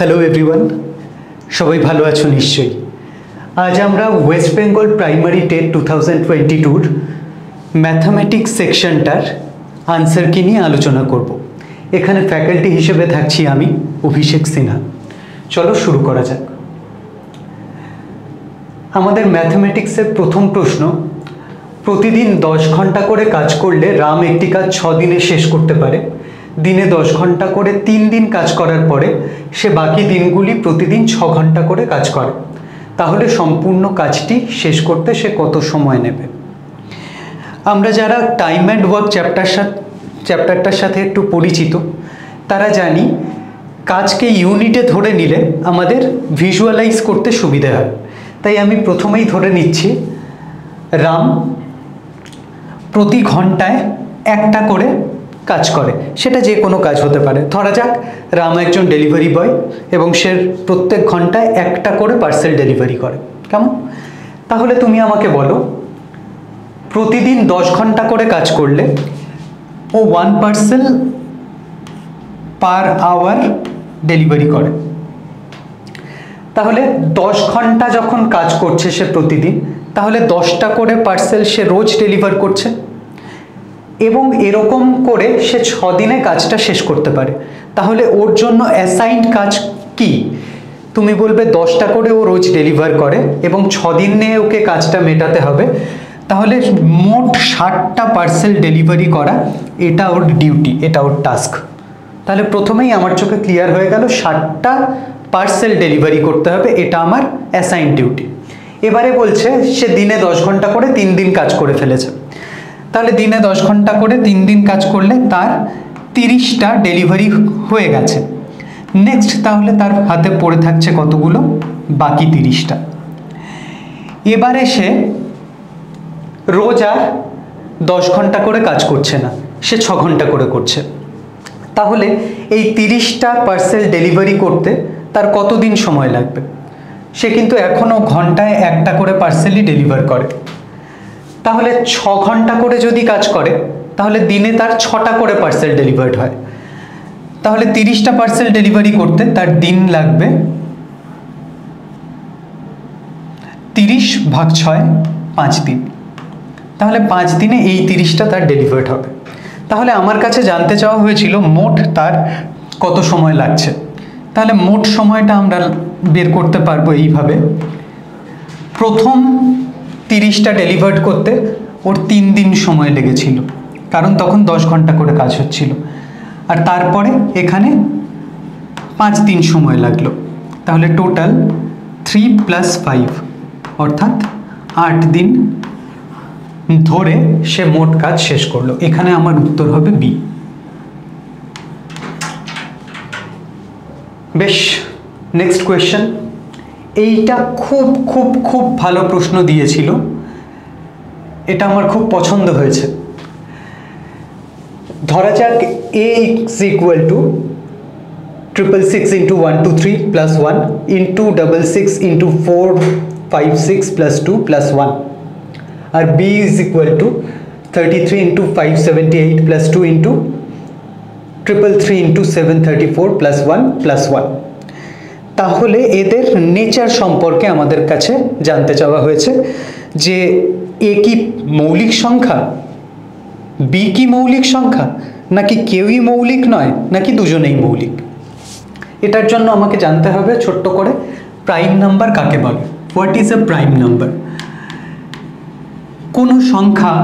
Hello everyone সবাই ভালো আছো নিশ্চয়ই। আজ আমরা West Bengal primary TET two thousand twenty টুর ম্যাথামেটিক্স সেকশনটার আনসার কি নিয়ে আলোচনা করব। এখানে ফ্যাকাল্টি হিসেবে থাকছি আমি, অভিষেক সিনহা। চলো শুরু করা যাক। আমাদের ম্যাথামেটিক্সের প্রথম প্রশ্ন, প্রতিদিন দশ ঘণ্টা করে কাজ করলে রাম একটি কাজ ছ দিনে শেষ করতে পারে। দিনে দশ ঘণ্টা করে তিন দিন কাজ করার পরে সে বাকি দিনগুলি প্রতিদিন ছ ঘণ্টা করে কাজ করে। তাহলে সম্পূর্ণ কাজটি শেষ করতে সে কত সময় নেবে? আমরা যারা টাইম অ্যান্ড ওয়ার্ক চ্যাপ্টার সাথে চ্যাপ্টারটার সাথে একটু পরিচিত, তারা জানি কাজকে ইউনিটে ধরে নিলে আমাদের ভিজুয়ালাইজ করতে সুবিধা হয়। তাই আমি প্রথমেই ধরে নিচ্ছি রাম প্রতি ঘন্টায় একটা করে কাজ করে। সেটা যে কোনো কাজ হতে পারে। ধরা যাক, রাম একজন ডেলিভারি বয় এবং সে প্রত্যেক ঘন্টায় একটা করে পার্সেল ডেলিভারি করে। কেমন? তাহলে তুমি আমাকে বলো, প্রতিদিন দশ ঘণ্টা করে কাজ করলে ও one parcel per hour delivery করে। তাহলে দশ ঘণ্টা যখন কাজ করছে সে প্রতিদিন, তাহলে দশটা করে পার্সেল সে রোজ ডেলিভার করছে। এবং এরকম করে সে ছ দিনে কাজটা শেষ করতে পারে। তাহলে ওর জন্য অ্যাসাইন্ড কাজ কি? তুমি বলবে দশটা করে ও রোজ ডেলিভার করে এবং ছ দিন নিয়ে ওকে কাজটা মেটাতে হবে। তাহলে মোট ষাটটা পার্সেল ডেলিভারি করা, এটা ওর ডিউটি এটা ওর টাস্ক তাহলে প্রথমেই আমার চোখে ক্লিয়ার হয়ে গেল, ষাটটা পার্সেল ডেলিভারি করতে হবে, এটা আমার অ্যাসাইন ডিউটি এবারে বলছে, সে দিনে দশ ঘণ্টা করে তিন দিন কাজ করে ফেলেছে। তাহলে দিনে দশ ঘণ্টা করে তিন দিন কাজ করলে তার তিরিশটা ডেলিভারি হয়ে গেছে। নেক্সট তাহলে তার হাতে পড়ে থাকছে কতগুলো? বাকি তিরিশটা। এবারে সে রোজ আর দশ ঘণ্টা করে কাজ করছে না, সে ছ ঘণ্টা করে করছে। তাহলে এই তিরিশটা পার্সেল ডেলিভারি করতে তার কতদিন সময় লাগবে? সে কিন্তু এখনও ঘন্টায় একটা করে পার্সেলই ডেলিভার করে। তাহলে ছ ঘণ্টা করে যদি কাজ করে, তাহলে দিনে তার ছটা করে পার্সেল ডেলিভার্ড হয়। তাহলে তিরিশটা পার্সেল ডেলিভারি করতে তার দিন লাগবে তিরিশ ভাগ ছয়, পাঁচ দিন। তাহলে পাঁচ দিনে এই তিরিশটা তার ডেলিভার্ড হবে। তাহলে আমার কাছে জানতে চাওয়া হয়েছিল মোট তার কত সময় লাগছে। তাহলে মোট সময়টা আমরা বের করতে পারব এইভাবে। প্রথম তিরিশটা ডেলিভার্ড করতে ওর তিন দিন সময় লেগেছিল। কারণ তখন দশ ঘণ্টা করে কাজ হচ্ছিল। আর তারপরে এখানে পাঁচ দিন সময় লাগল। তাহলে টোটাল থ্রি প্লাস ফাইভ অর্থাৎ আট দিন ধরে সে মোট কাজ শেষ করল। এখানে আমার উত্তর হবে বি বেশ নেক্সট কোয়েশ্চেন এইটা খুব খুব খুব ভালো প্রশ্ন দিয়েছিল। এটা আমার খুব পছন্দ হয়েছে। ধরা যাক A is equal to triple six into one two three plus one into double six into four five six plus two plus one R B is equal to thirty three into five seventy eight plus two into triple three into seven thirty four plus one plus one তাহলে এদের nature সম্পর্কে আমাদের কাছে জানতে চাওয়া হয়েছে যে এ কি মৌলিক সংখ্যা? বি কি মৌলিক সংখ্যা? নাকি কেউই মৌলিক নয়? নাকি দুজনেই মৌলিক? এটার জন্য আমাকে জানতে হবে ছোট্ট করে প্রাইম নাম্বার কাকে বলে? What is a prime number কোনো সংখ্যা,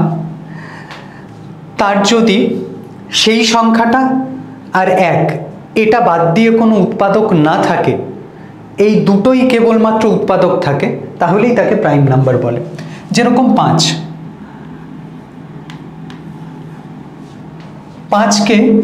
তার যদি সেই সংখ্যাটা আর এক, এটা বাদ দিয়ে কোনো উৎপাদক না থাকে এই দুটোই কেবলমাত্র উৎপাদক থাকে, তাহলেই তাকে প্রাইম নাম্বার বলে। যেরকম পাঁচ। পাঁচকে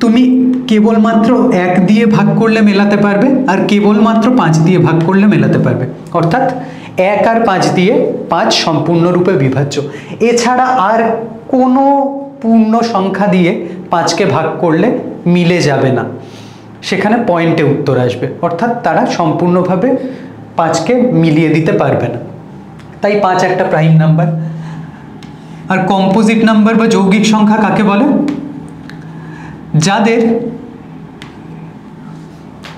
তুমি কেবলমাত্র এক দিয়ে ভাগ করলে মেলাতে পারবে, আর কেবলমাত্র পাঁচ দিয়ে ভাগ করলে মেলাতে পারবে। অর্থাৎ এক আর পাঁচ দিয়ে পাঁচ সম্পূর্ণরূপে বিভাজ্য। এছাড়া আর কোনো পূর্ণ সংখ্যা দিয়ে পাঁচকে ভাগ করলে মিলে যাবে না। সেখানে পয়েন্টে উত্তর আসবে। অর্থাৎ তারা সম্পূর্ণভাবে পাঁচকে মিলিয়ে দিতে পারবে না। তাই পাঁচ একটা প্রাইম নাম্বার আর কম্পোজিট নাম্বার বা যৌগিক সংখ্যা কাকে বলে? যাদের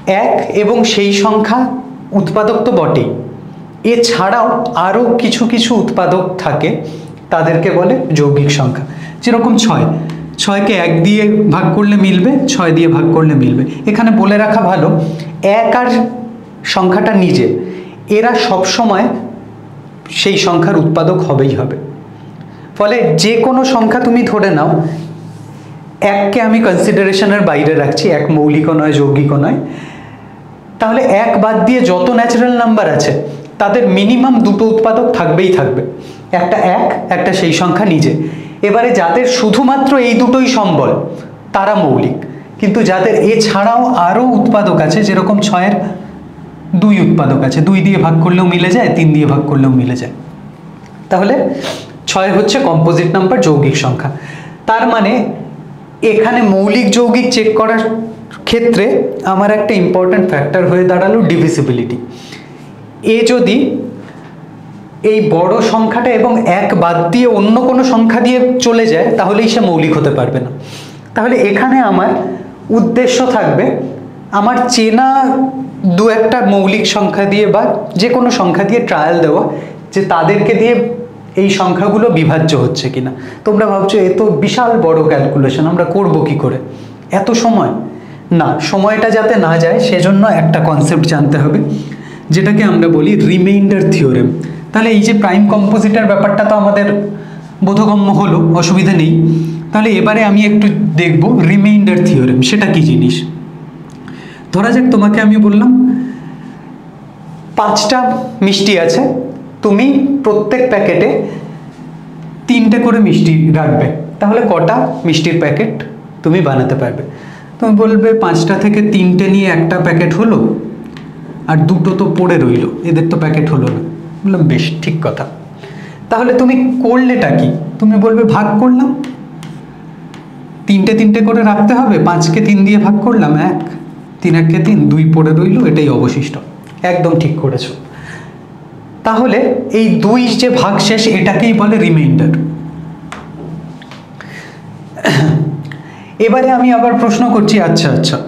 এক এবং সেই সংখ্যা উৎপাদক তো বটেই। এছাড়াও আরও কিছু কিছু উৎপাদক থাকে, তাদেরকে বলে যৌগিক সংখ্যা। যেরকম ছয়। ছয়কে এক দিয়ে ভাগ করলে মিলবে, ছয় দিয়ে ভাগ করলে মিলবে। এখানে বলে রাখা ভালো, এক আর সংখ্যাটা নিজে। এরা সব সময় সেই সংখ্যার উৎপাদক হবেই হবে। ফলে যে কোনো সংখ্যা তুমি ধরে নাও, এককে আমি কনসিডারেশনের বাইরে রাখছি, এক মৌলিকও নয়, যৌগিকও নয়। তাহলে এক বাদ দিয়ে যত ন্যাচারাল নাম্বার আছে, তাদের মিনিমাম দুটো উৎপাদক থাকবেই থাকবে। একটা এক, একটা সেই সংখ্যা নিজে। এবারে যাদের শুধুমাত্র এই দুটোই সম্বল, তারা মৌলিক। কিন্তু যাদের এছাড়াও আরও উৎপাদক আছে, যেরকম ছয়ের দুই উৎপাদক আছে, দুই দিয়ে ভাগ করলেও মিলে যায়, তিন দিয়ে ভাগ করলেও মিলে যায়। তাহলে ছয় হচ্ছে কম্পোজিট নাম্বার যৌগিক সংখ্যা। তার মানে এখানে মৌলিক যৌগিক চেক করার ক্ষেত্রে আমার একটা ইম্পর্ট্যান্ট ফ্যাক্টর হয়ে দাঁড়াল ডিভিসিবিলিটি এ যদি এই বড় সংখ্যাটা এবং এক বাদ দিয়ে অন্য কোনো সংখ্যা দিয়ে চলে যায়, তাহলেই সে মৌলিক হতে পারবে না। তাহলে এখানে আমার উদ্দেশ্য থাকবে, আমার চেনা দু একটা মৌলিক সংখ্যা দিয়ে বা যে কোনো সংখ্যা দিয়ে ট্রায়াল দেওয়া, যে তাদেরকে দিয়ে এই সংখ্যাগুলো বিভাজ্য হচ্ছে কিনা। তোমরা ভাবছ, এ তো বিশাল বড় ক্যালকুলেশন আমরা করব কি করে? এত সময়? না, সময়টা যাতে না যায়, সেজন্য একটা কনসেপ্ট জানতে হবে, যেটাকে আমরা বলি রিমাইন্ডার থিওরেম তাহলে এই যে প্রাইম কম্পোজিটার ব্যাপারটা তো আমাদের বোধগম্য হলো, অসুবিধা নেই। তাহলে এবারে আমি একটু দেখব রিমাইন্ডার থিওরেম সেটা কি জিনিস? ধরা যাক তোমাকে আমি বললাম, পাঁচটা মিষ্টি আছে, তুমি প্রত্যেক প্যাকেটে তিনটে করে মিষ্টি রাখবে। তাহলে কটা মিষ্টির প্যাকেট তুমি বানাতে পারবে? তুমি বলবে পাঁচটা থেকে তিনটে নিয়ে একটা প্যাকেট হলো, আর দুটো তো পড়ে রইল, এদের তো প্যাকেট হলো না। বললাম, বেশ, ঠিক কথা। তাহলে তুমি করলেটা কি? তুমি বলবে, ভাগ করলাম। তিনটে তিনটে করে রাখতে হবে, পাঁচকে তিন দিয়ে ভাগ করলাম, এক। তিন এককে তিন, দুই পড়ে রইল, এটাই অবশিষ্ট। একদম ঠিক করেছ। তাহলে এই দুই যে ভাগ শেষ, এটাকেই বলে রিমাইন্ডার এবারে আমি আবার প্রশ্ন করছি আচ্ছা আচ্ছা।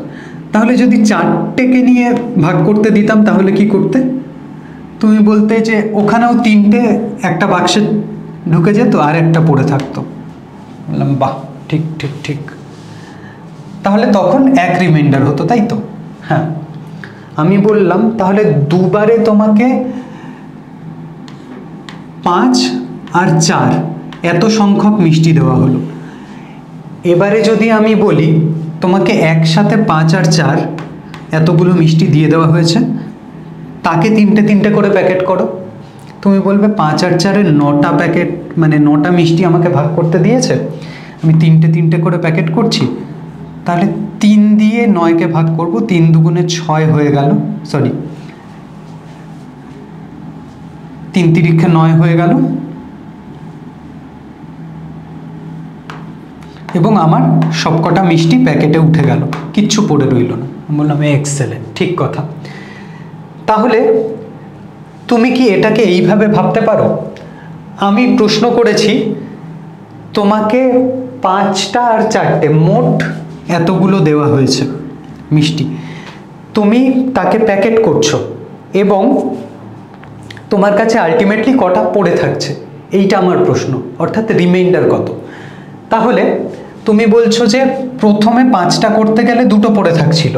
তাহলে যদি চারটেকে নিয়ে ভাগ করতে দিতাম, তাহলে কি করতে? তুমি বলতে যে ওখানেও তিনটে, একটা বাক্সে ঢুকে যেত আর একটা পড়ে থাকতো। বললাম, বাহ, ঠিক ঠিক ঠিক। তাহলে তখন এক রিমাইন্ডার হতো, তাই তো? হ্যাঁ। আমি বললাম, তাহলে দুবারে তোমাকে পাঁচ আর চার। এত সংখ্যক মিষ্টি দেওয়া হলো। এবারে যদি আমি বলি, তোমাকে একসাথে পাঁচ আর চার, এতগুলো মিষ্টি দিয়ে দেওয়া হয়েছে। তাকে তিনটে তিনটে করে প্যাকেট করো। তুমি বলবে, পাঁচ আর চারের নটা প্যাকেট মানে নটা মিষ্টি আমাকে ভাগ করতে দিয়েছে? আমি তিনটে তিনটে করে প্যাকেট করছি। তাহলে তিন দিয়ে নয়কে ভাগ করব, তিন দুগুণে ছয় হয়ে গেল। সরি তিন তিরিক্ষে নয় হয়ে গেল। এবং আমার সবকটা মিষ্টি প্যাকেটে উঠে গেল। কিচ্ছু পড়ে রইল না। বললাম এক্সেলেন্ট ঠিক কথা। তাহলে তুমি কি এটাকে এইভাবে ভাবতে পারো? আমি প্রশ্ন করেছি, তোমাকে পাঁচটা আর চারটে, মোট এতগুলো দেওয়া হয়েছে মিষ্টি। তুমি তাকে প্যাকেট করছ এবং তোমার কাছে আলটিমেটলি কটা পড়ে থাকছে? এইটা আমার প্রশ্ন, অর্থাৎ রিমাইন্ডার কত? তাহলে তুমি বলছো যে প্রথমে পাঁচটা করতে গেলে দুটো পড়ে থাকছিল।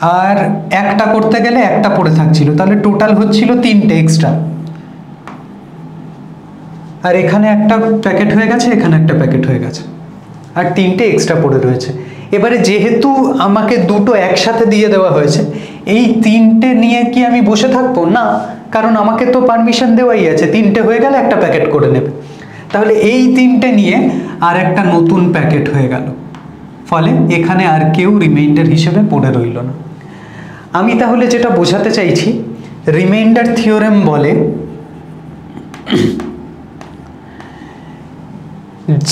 আর একটা করতে গেলে একটা পড়ে থাকছিল। তাহলে টোটাল হচ্ছিল তিনটে এক্সট্রা আর এখানে একটা প্যাকেট হয়ে গেছে, এখানে একটা প্যাকেট হয়ে গেছে। আর তিনটে এক্সট্রা পড়ে রয়েছে। এবারে যেহেতু আমাকে দুটো একসাথে দিয়ে দেওয়া হয়েছে, এই তিনটে নিয়ে কি আমি বসে থাকব? না, কারণ আমাকে তো পারমিশন দেওয়াই আছে। তিনটে হয়ে গেলে একটা প্যাকেট করে নেবে। তাহলে এই তিনটে নিয়ে আর একটা নতুন প্যাকেট হয়ে গেল। ফলে এখানে আর কেউ রিমাইন্ডার হিসেবে পড়ে রইল না। আমি তাহলে যেটা বোঝাতে চাইছি রিমাইন্ডার থিওরেম বলে,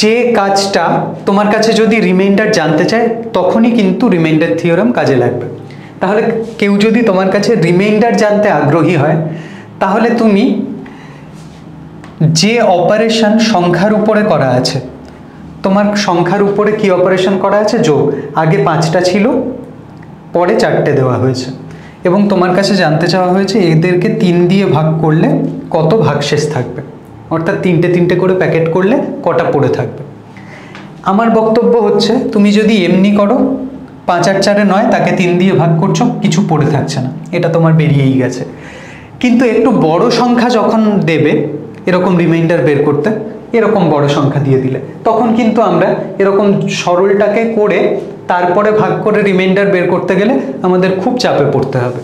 যে কাজটা তোমার কাছে যদি রিমাইন্ডার জানতে চায়, তখনই কিন্তু রিমাইন্ডার থিওরেম কাজে লাগবে। তাহলে কেউ যদি তোমার কাছে রিমাইন্ডার জানতে আগ্রহী হয়, তাহলে তুমি যে অপারেশন সংখ্যার উপরে করা আছে, তোমার সংখ্যার উপরে কি অপারেশন করা আছে? যোগ। আগে পাঁচটা ছিল পরে চারটে দেওয়া হয়েছে। এবং তোমার কাছে জানতে চাওয়া হয়েছে, এদেরকে তিন দিয়ে ভাগ করলে কত ভাগশেষ থাকবে? অর্থাৎ তিনটে তিনটে করে প্যাকেট করলে কটা পড়ে থাকবে? আমার বক্তব্য হচ্ছে, তুমি যদি এমনি করো, পাঁচ আর চারে নয়, তাকে তিন দিয়ে ভাগ করছ, কিছু পড়ে থাকছে না। এটা তোমার বেরিয়েই গেছে। কিন্তু একটু বড় সংখ্যা যখন দেবে, এরকম রিমাইন্ডার বের করতে, এরকম বড় সংখ্যা দিয়ে দিলে, তখন কিন্তু আমরা এরকম সরলটাকে করে তারপরে ভাগ করে রিমাইন্ডার বের করতে গেলে আমাদের খুব চাপে পড়তে হবে।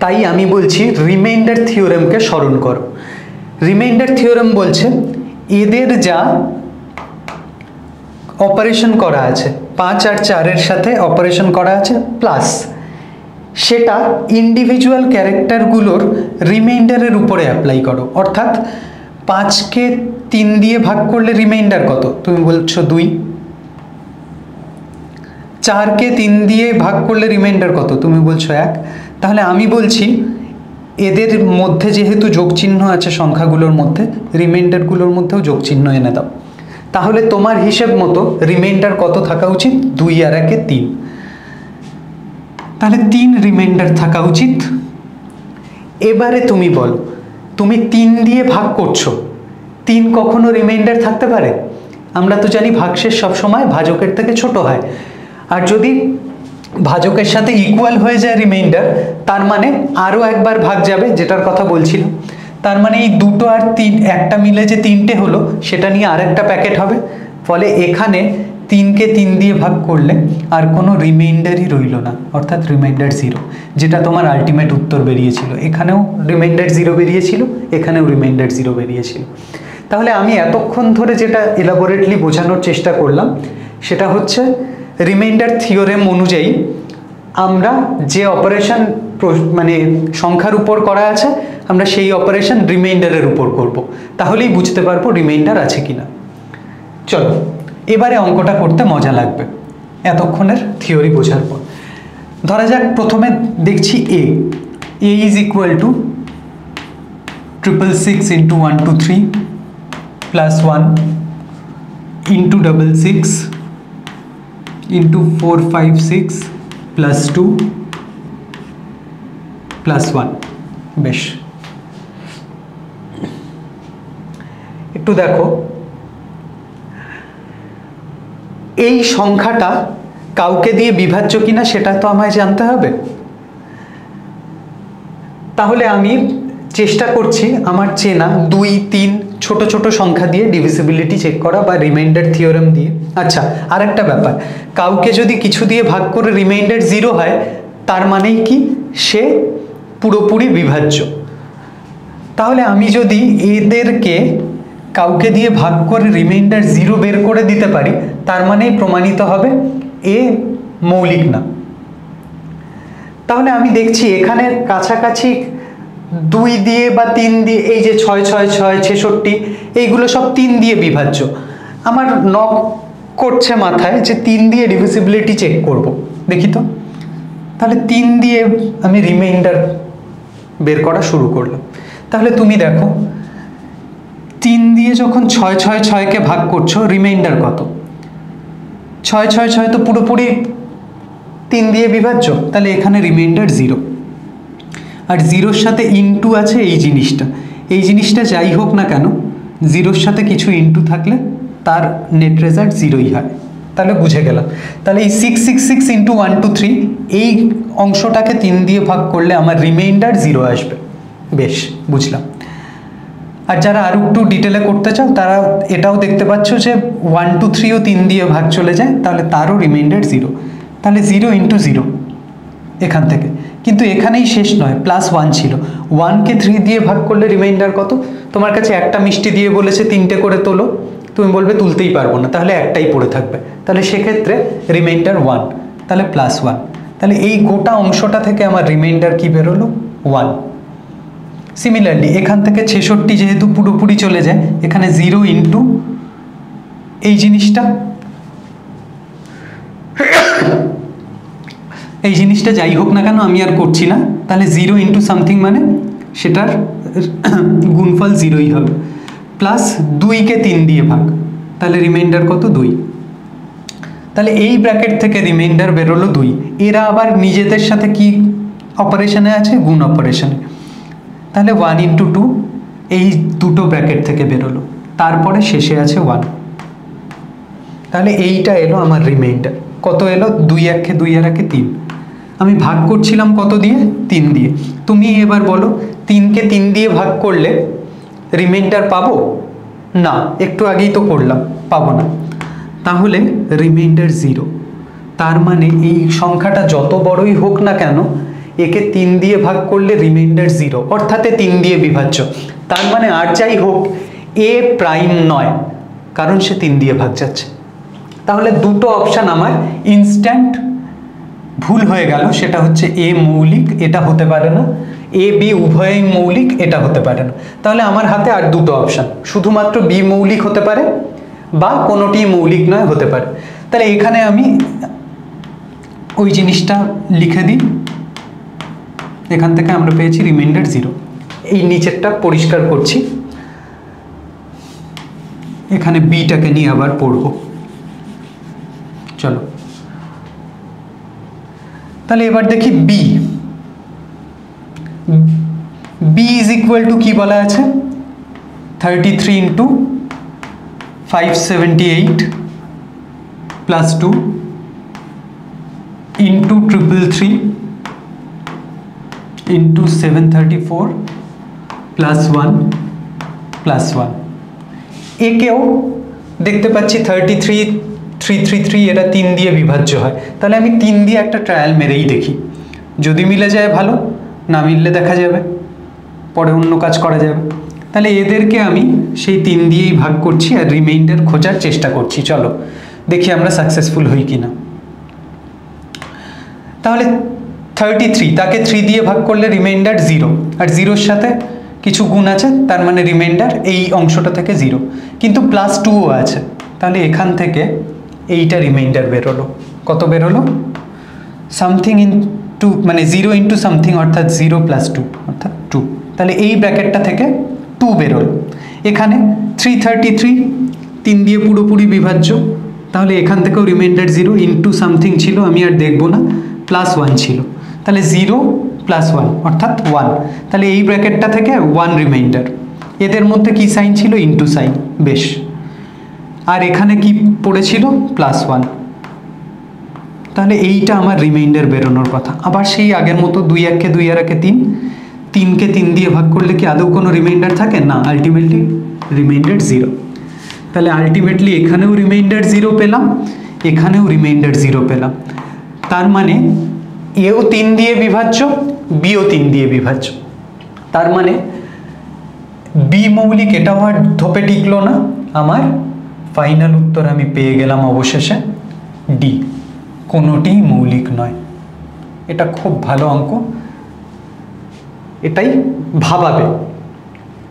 তাই আমি বলছি রিমাইন্ডার থিওরেমকে স্মরণ করো। রিমাইন্ডার থিওরেম বলছে এদের যা অপারেশন করা আছে, পাঁচ আর চারের সাথে অপারেশন করা আছে প্লাস সেটা ইন্ডিভিজুয়াল ক্যারেক্টারগুলোর রিমাইন্ডারের উপরে অ্যাপ্লাই করো। অর্থাৎ পাঁচকে তিন দিয়ে ভাগ করলে রিমাইন্ডার কত? তুমি বলছো দুই। চারকে তিন দিয়ে ভাগ করলে রিমাইন্ডার কত? তুমি বলছো এক। তাহলে আমি বলছি, এদের মধ্যে যেহেতু যোগ চিহ্ন আছে সংখ্যাগুলোর মধ্যে রিমাইন্ডারগুলোর মধ্যেও যোগ চিহ্ন এনে দাও। তাহলে তোমার হিসেব মতো রিমাইন্ডার কত থাকা উচিত? দুই আর একে তিন। তাহলে তিন রিমাইন্ডার থাকা উচিত। এবারে তুমি বলো, তুমি তিন দিয়ে ভাগ করছ। তিন কখনো রিমাইন্ডার থাকতে পারে? আমরা তো জানি ভাগশেষ সবসময় ভাজকের থেকে ছোট হয়। আর যদি ভাজকের সাথে ইকুয়াল হয়ে যায় রিমাইন্ডার তার মানে আরও একবার ভাগ যাবে, যেটার কথা বলছিলাম। তার মানে এই দুটো আর তিন, একটা মিলে যে তিনটে হলো, সেটা নিয়ে আরেকটা প্যাকেট হবে। ফলে এখানে তিনকে তিন দিয়ে ভাগ করলে আর কোনো রিমাইন্ডারই রইল না, অর্থাৎ রিমাইন্ডার জিরো যেটা তোমার আলটিমেট উত্তর বেরিয়েছিল। এখানেও রিমাইন্ডার জিরো বেরিয়েছিল, এখানেও রিমাইন্ডার জিরো বেরিয়েছিল। তাহলে আমি এতক্ষণ ধরে যেটা এলাবোরেটলি বোঝানোর চেষ্টা করলাম, সেটা হচ্ছে রিমাইন্ডার থিওরেম অনুযায়ী আমরা যে অপারেশন মানে সংখ্যার উপর করা আছে, আমরা সেই অপারেশন রিমাইন্ডারের উপর করব। তাহলেই বুঝতে পারব রিমাইন্ডার আছে কি না চলো, এবারে অঙ্কটা করতে মজা লাগবে, এতক্ষণের থিওরি বোঝার পর। ধরা যাক, প্রথমে দেখছি A A is equal to triple six into one two three plus one into double six five six plus two plus one বেশ। একটু দেখো। এই সংখ্যাটা কাউকে দিয়ে বিভাজ্য কিনা সেটা তো আমায় জানতে হবে। তাহলে আমি চেষ্টা করছি আমার চেনা দুই, তিন ছোট ছোট সংখ্যা দিয়ে ডিভিজিবিলিটি চেক করা বা রিমাইন্ডার থিওরেম দিয়ে। আচ্ছা আর একটা ব্যাপার। কাউকে যদি কিছু দিয়ে ভাগ করে রিমাইন্ডার জিরো হয়, তার মানেই কি? সে পুরোপুরি বিভাজ্য। তাহলে আমি যদি এদেরকে কাউকে দিয়ে ভাগ করে রিমাইন্ডার জিরো বের করে দিতে পারি, তার মানেই প্রমাণিত হবে এ মৌলিক না। তাহলে আমি দেখছি এখানে কাছাকাছি দুই দিয়ে বা তিন দিয়ে, এই যে ছয় ছয় ছয়, ছেষট্টি, এইগুলো সব তিন দিয়ে বিভাজ্য। আমার নক করছে মাথায় যে তিন দিয়ে ডিভিসিবিলিটি চেক করব। দেখি তো। তাহলে তিন দিয়ে আমি রিমাইন্ডার বের করা শুরু করলাম। তাহলে তুমি দেখো, তিন দিয়ে যখন ছয় ছয়, ছয়কে ভাগ করছ রিমাইন্ডার কত? ছয় ছয় ছয় তো পুরোপুরি তিন দিয়ে বিভাজ্য, তাহলে এখানে রিমাইন্ডার জিরো আর জিরোর সাথে ইনটু আছে এই জিনিসটা। এই জিনিসটা যাই হোক না কেন, জিরোর সাথে কিছু ইনটু থাকলে তার নেট রেজাল্ট জিরোই হয়। তাহলে বুঝে গেলাম। তাহলে এই six six six into one two three এই অংশটাকে তিন দিয়ে ভাগ করলে আমার রিমাইন্ডার জিরো আসবে। বেশ, বুঝলাম। আর যারা আর একটু ডিটেলে করতে চাও, তারা এটাও দেখতে পাচ্ছ যে ওয়ান টু থ্রিও তিন দিয়ে ভাগ চলে যায়, তাহলে তারও রিমাইন্ডার জিরো তাহলে জিরো ইন্টু জিরো এখান থেকে। কিন্তু এখানেই শেষ নয় প্লাস ওয়ান ছিল। ওয়ানকে থ্রি দিয়ে ভাগ করলে রিমাইন্ডার কত? তোমার কাছে একটা মিষ্টি দিয়ে বলেছে তিনটে করে তোলো। তুমি বলবে তুলতেই পারব না, তাহলে একটাই পড়ে থাকবে। তাহলে সেক্ষেত্রে রিমাইন্ডার ওয়ান তাহলে প্লাস ওয়ান তাহলে এই গোটা অংশটা থেকে আমার রিমাইন্ডার কী বেরোলো? ওয়ান সিমিলারলি এখান থেকে ছেষট্টি যেহেতু পুরোপুরি চলে যায়, এখানে জিরো ইন্টু এই জিনিসটা। এই জিনিসটা যাই হোক না কেন আমি আর করছি না। তাহলে জিরো ইন্টু সামথিং মানে সেটার গুণফল জিরোই হবে। প্লাস দুইকে তিন দিয়ে ভাগ। তাহলে রিমাইন্ডার কত? দুই। তাহলে এই ব্র্যাকেট থেকে রিমাইন্ডার বেরোলো দুই। এরা আবার নিজেদের সাথে কি অপারেশনে আছে? গুণ অপারেশনে তাহলে ওয়ান ইন্টু টু এই দুটো ব্র্যাকেট থেকে বেরোলো। তারপরে শেষে আছে ওয়ান তাহলে এইটা এলো আমার রিমাইন্ডার কত এলো? দুই একে দুই আর একে তিন। আমি ভাগ করছিলাম কত দিয়ে? তিন দিয়ে। তুমি এবার বলো, তিনকে তিন দিয়ে ভাগ করলে রিমাইন্ডার পাবো? না, একটু আগেই তো করলাম, পাবো না। তাহলে রিমাইন্ডার জিরো তার মানে এই সংখ্যাটা যত বড়ই হোক না কেন, একে তিন দিয়ে ভাগ করলে রিমাইন্ডার জিরো অর্থাৎ তিন দিয়ে বিভাজ্য। তার মানে আর যাই হোক, এ প্রাইম নয়, কারণ সে তিন দিয়ে ভাগ যাচ্ছে। তাহলে দুটো অপশান আমার ইনস্ট্যান্ট ভুল হয়ে গেল, সেটা হচ্ছে এ মৌলিক, এটা হতে পারে না। এ, বি উভয়ই মৌলিক, এটা হতে পারে না। তাহলে আমার হাতে আর দুটো অপশান শুধুমাত্র বি মৌলিক হতে পারে বা কোনোটি মৌলিক নয়, হতে পারে। তাহলে এখানে আমি ওই জিনিসটা লিখে দিই। এখান থেকে আমরা পেয়েছি রিমাইন্ডার জিরো এই নিচেরটা পরিষ্কার করছি। এখানে বিটাকে নিয়ে আবার পড়ব। চলো। তাহলে এবার দেখি B B is equal to কি বলা আছে? Thirty three into five seventy eight plus two into triple three into seven thirty four plus one plus one একেও দেখতে পাচ্ছি thirty three three three three এটা তিন দিয়ে বিভাজ্য হয়। তাহলে আমি তিন দিয়ে একটা ট্রায়াল মেরেই দেখি। যদি মিলে যায় ভালো, না মিললে দেখা যাবে। পরে অন্য কাজ করা যাবে। তাহলে এদেরকে আমি সেই তিন দিয়েই ভাগ করছি আর রিমাইন্ডার খোঁজার চেষ্টা করছি। চলো, দেখি আমরা সাকসেসফুল হই কি না তাহলে থার্টি থ্রি তাকে থ্রি দিয়ে ভাগ করলে রিমাইন্ডার জিরো আর জিরোর সাথে কিছু গুণ আছে, তার মানে রিমাইন্ডার এই অংশটা থেকে জিরো কিন্তু প্লাস টুও আছে। তাহলে এখান থেকে এইটা রিমাইন্ডার বেরোলো কত বেরোলো সামথিং ইন টু মানে জিরো ইন্টু সামথিং অর্থাৎ জিরো প্লাস টু অর্থাৎ টু তাহলে এই ব্র্যাকেটটা থেকে টু বেরোলো এখানে থ্রি থার্টি থ্রি তিন দিয়ে পুরোপুরি বিভাজ্য। তাহলে এখান থেকেও রিমাইন্ডার জিরো ইন্টু সামথিং ছিল, আমি আর দেখব না প্লাস ওয়ান ছিল। তাহলে জিরো প্লাস ওয়ান অর্থাৎ ওয়ান তাহলে এই ব্র্যাকেটটা থেকে ওয়ান রিমাইন্ডার এদের মধ্যে কি সাইন ছিল? ইন্টু সাইন বেশ। আর এখানে কি পড়েছিল? প্লাস ওয়ান তাহলে এইটা আমার রিমাইন্ডার বেরোনোর কথা। আবার সেই আগের মতো দুই এককে দুই আর একে তিন। তিনকে তিন দিয়ে ভাগ করলে কি আদৌ কোনো রিমাইন্ডার থাকে? না আলটিমেটলি রিমাইন্ডার জিরো তাহলে আলটিমেটলি এখানেও রিমাইন্ডার জিরো পেলাম, এখানেও রিমাইন্ডার জিরো পেলাম। তার মানে এও তিন দিয়ে বিভাজ্য, বিও তিন দিয়ে বিভাজ্য। তার মানে বি মৌলিক এটাও আর ধোপে টিকলো না আমার ফাইনাল উত্তর আমি পেয়ে গেলাম অবশেষে ডি কোনোটি মৌলিক নয়। এটা খুব ভালো অঙ্ক। এটাই ভাবাবে।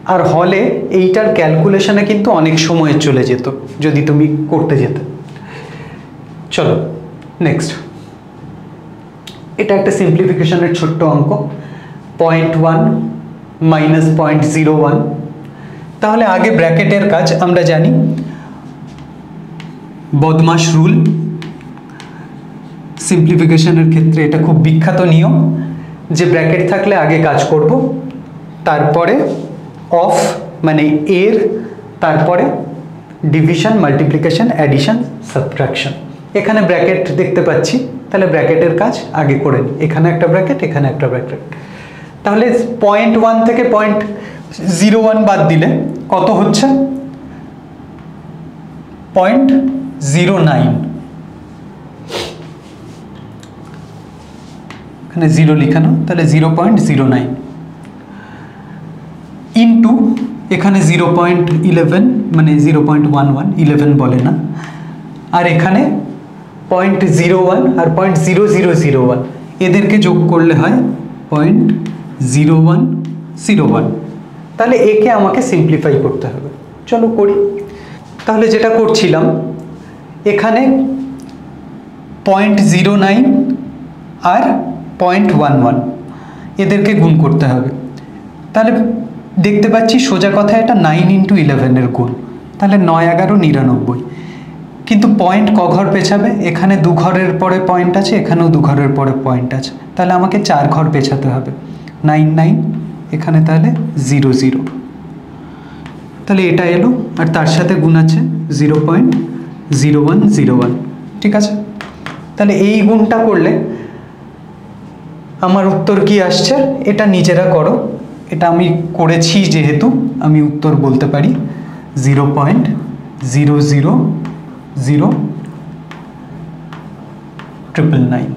আর হলে এইটার ক্যালকুলেশনে কিন্তু অনেক সময় চলে যেত, যদি তুমি করতে যেতে। চলো নেক্সট এটা একটা সিম্পলিফিকেশনের ছোট্ট অঙ্ক। Point one minus point zero one তাহলে আগে ব্র্যাকেটের কাজ আমরা জানি। বদমাস রুল। সিম্পলিফিকেশনের ক্ষেত্রে এটা খুব বিখ্যাত নিয়ম যে ব্র্যাকেট থাকলে আগে কাজ করব, তারপরে অফ মানে এর, তারপরে ডিভিশন মাল্টিপ্লিকেশন অ্যাডিশন সাবট্রাকশন এখানে ব্র্যাকেট দেখতে পাচ্ছি, তাহলে ব্র্যাকেটের কাজ আগে করে নিই এখানে একটা ব্র্যাকেট এখানে একটা ব্র্যাকেট তাহলে পয়েন্ট ওয়ান থেকে পয়েন্ট জিরো ওয়ান বাদ দিলে কত হচ্ছে? পয়েন্ট জিরো নাইন এখানে জিরো লিখানো তাহলে zero point zero nine into এখানে জিরো পয়েন্ট ইলেভেন মানে zero point one one eleven বলে না। আর এখানে পয়েন্ট জিরো ওয়ান আর point zero zero zero one এদেরকে যোগ করলে হয় point zero one zero one তাহলে একে আমাকে সিম্পলিফাই করতে হবে। চলো করি। তাহলে যেটা করছিলাম এখানে পয়েন্ট জিরো নাইন আর পয়েন্ট ওয়ান ওয়ান এদেরকে গুণ করতে হবে। তাহলে দেখতে পাচ্ছি সোজা কথা এটা নাইন ইন্টু ইলেভেনের গুণ। তাহলে নয়, এগারো, নিরানব্বই। কিন্তু পয়েন্ট ক ঘর পেছাবে? এখানে দু ঘরের পরে পয়েন্ট আছে, এখানেও দু ঘরের পরে পয়েন্ট আছে। তাহলে আমাকে চার ঘর পেছাতে হবে। নাইন নাইন এখানে তাহলে জিরো জিরো তাহলে এটা এলো, আর তার সাথে গুণ আছে zero point zero one zero one. ঠিক আছে? তাহলে এই গুণটা করলে আমার উত্তর কি আসছে? এটা নিজেরা করো। এটা আমি করেছি যেহেতু, আমি উত্তর বলতে পারি। Zero point zero zero zero triple nine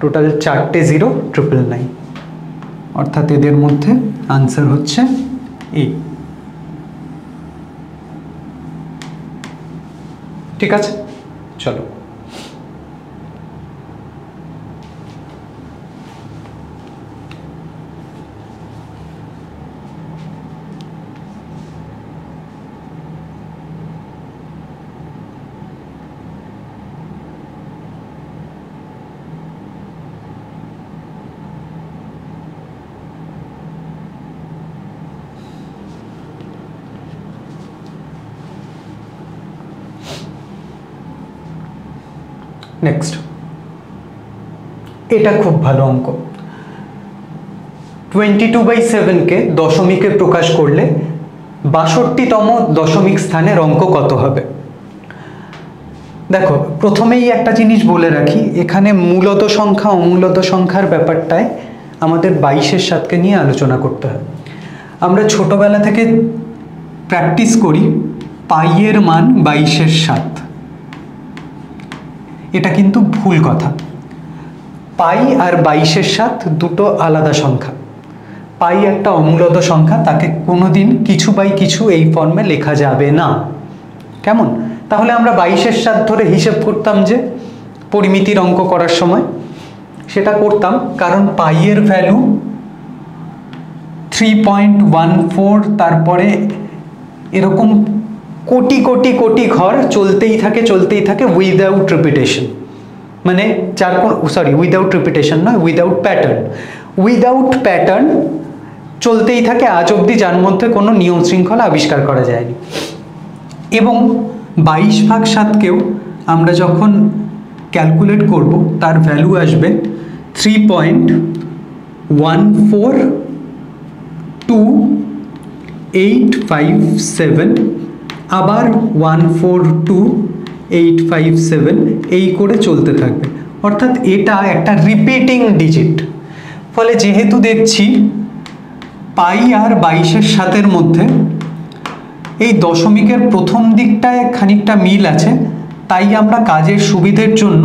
total চারটে জিরো ট্রিপল নাইন অর্থাৎ এদের মধ্যে আনসার হচ্ছে এ ঠিক আছে? চলো। নেক্সট এটা খুব ভালো অঙ্ক। টোয়েন্টি টু বাই সেভেনকে দশমিকে প্রকাশ করলে বাষট্টিতম দশমিক স্থানের অঙ্ক কত হবে? দেখো, প্রথমেই একটা জিনিস বলে রাখি, এখানে মূলত সংখ্যা, অমূলত সংখ্যার ব্যাপারটায় আমাদের বাইশের সাতকে নিয়ে আলোচনা করতে হয়। আমরা ছোটবেলা থেকে প্র্যাকটিস করি, পাইয়ের মান বাইশের সাত। এটা কিন্তু ভুল কথা। পাই আর বাইশের সাত দুটো আলাদা সংখ্যা। পাই একটা অমূলত সংখ্যা, তাকে কোনোদিন কিছু বাই কিছু এই ফর্মে লেখা যাবে না। কেমন? তাহলে আমরা বাইশের সাত ধরে হিসেব করতাম যে পরিমিতির অঙ্ক করার সময় সেটা করতাম, কারণ পাইয়ের value three point one four তারপরে এরকম কোটি কোটি কোটি ঘর চলতেই থাকে চলতেই থাকে উইদাউট রিপিটেশন মানে যার সরি উইদাউট রিপিটেশন নয় উইদাউট প্যাটার্ন উইদাউট প্যাটার্ন চলতেই থাকে, আজ অবধি যার মধ্যে কোনো নিয়ম শৃঙ্খলা আবিষ্কার করা যায়নি। এবং বাইশ ভাগ সাতকেও আমরা যখন ক্যালকুলেট করব, তার ভ্যালু আসবে three point one four two eight five seven আবার one four two eight five seven এই করে চলতে থাকবে। অর্থাৎ এটা একটা রিপিটিং ডিজিট ফলে যেহেতু দেখছি পাই আর বাইশের সাতের মধ্যে, এই দশমিকের প্রথম দিকটায় খানিকটা মিল আছে, তাই আমরা কাজের সুবিধের জন্য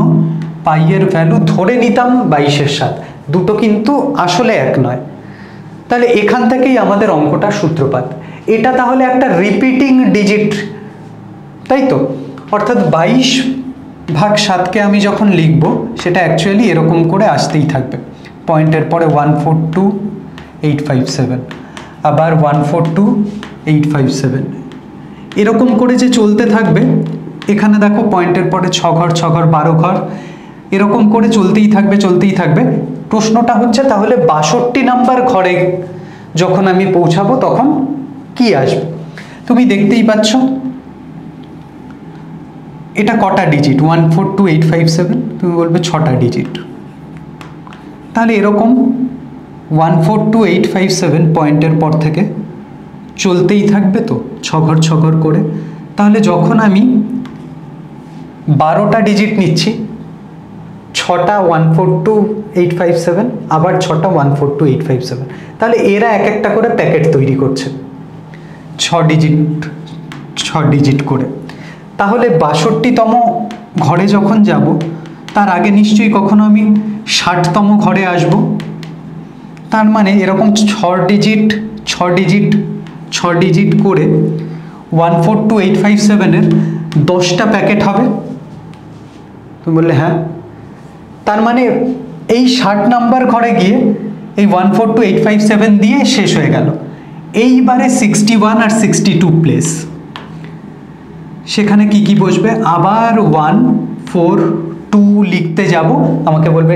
পাইয়ের ভ্যালু ধরে নিতাম বাইশের সাত। দুটো কিন্তু আসলে এক নয়। তাহলে এখান থেকেই আমাদের অঙ্কটা সূত্রপাত। এটা তাহলে একটা রিপিটিং ডিজিট তাই তো? অর্থাৎ বাইশ ভাগ সাতকে আমি যখন লিখব, সেটা অ্যাকচুয়ালি এরকম করে আসতেই থাকবে। পয়েন্টের পরে one four two eight five seven আবার one four two eight five seven এরকম করে যে চলতে থাকবে, এখানে দেখো পয়েন্টের পরে ছ ঘর ছ ঘর, বারো ঘর, এরকম করে চলতেই থাকবে চলতেই থাকবে। প্রশ্নটা হচ্ছে তাহলে বাষট্টি নাম্বার ঘরে যখন আমি পৌঁছাবো তখন কি আসবে? তুমি দেখতেই পাচ্ছ। এটা কটা digit one four two eight five seven তুমি বলবে ছটা ডিজিট তাহলে এরকম one four two eight five seven পয়েন্টের পর থেকে চলতেই থাকবে তো, ছঘর ছঘর করে। তাহলে যখন আমি বারোটা ডিজিট নিচ্ছি, ছটা one four two eight five seven আবার ছটা one four two eight five seven তাহলে এরা এক একটা করে প্যাকেট তৈরি করছে। ছ ডিজিট ছ ডিজিট করে। তাহলে বাষট্টিতম ঘরে যখন যাব, তার আগে নিশ্চয়ই কখনো আমি ষাটতম ঘরে আসব? তার মানে এরকম ছ ডিজিট ছ ডিজিট ছ ডিজিট করে one four two eight five সেভেনের দশটা প্যাকেট হবে? তুমি বললে হ্যাঁ। তার মানে এই ষাট নাম্বার ঘরে গিয়ে এই one four two eight five seven দিয়ে শেষ হয়ে গেল। এইবারে সিক্সটি ওয়ান আর সিক্সটি টু প্লেস সেখানে কি কি বসবে? আবার ওয়ান ফোর টু লিখতে যাব। আমাকে বলবে,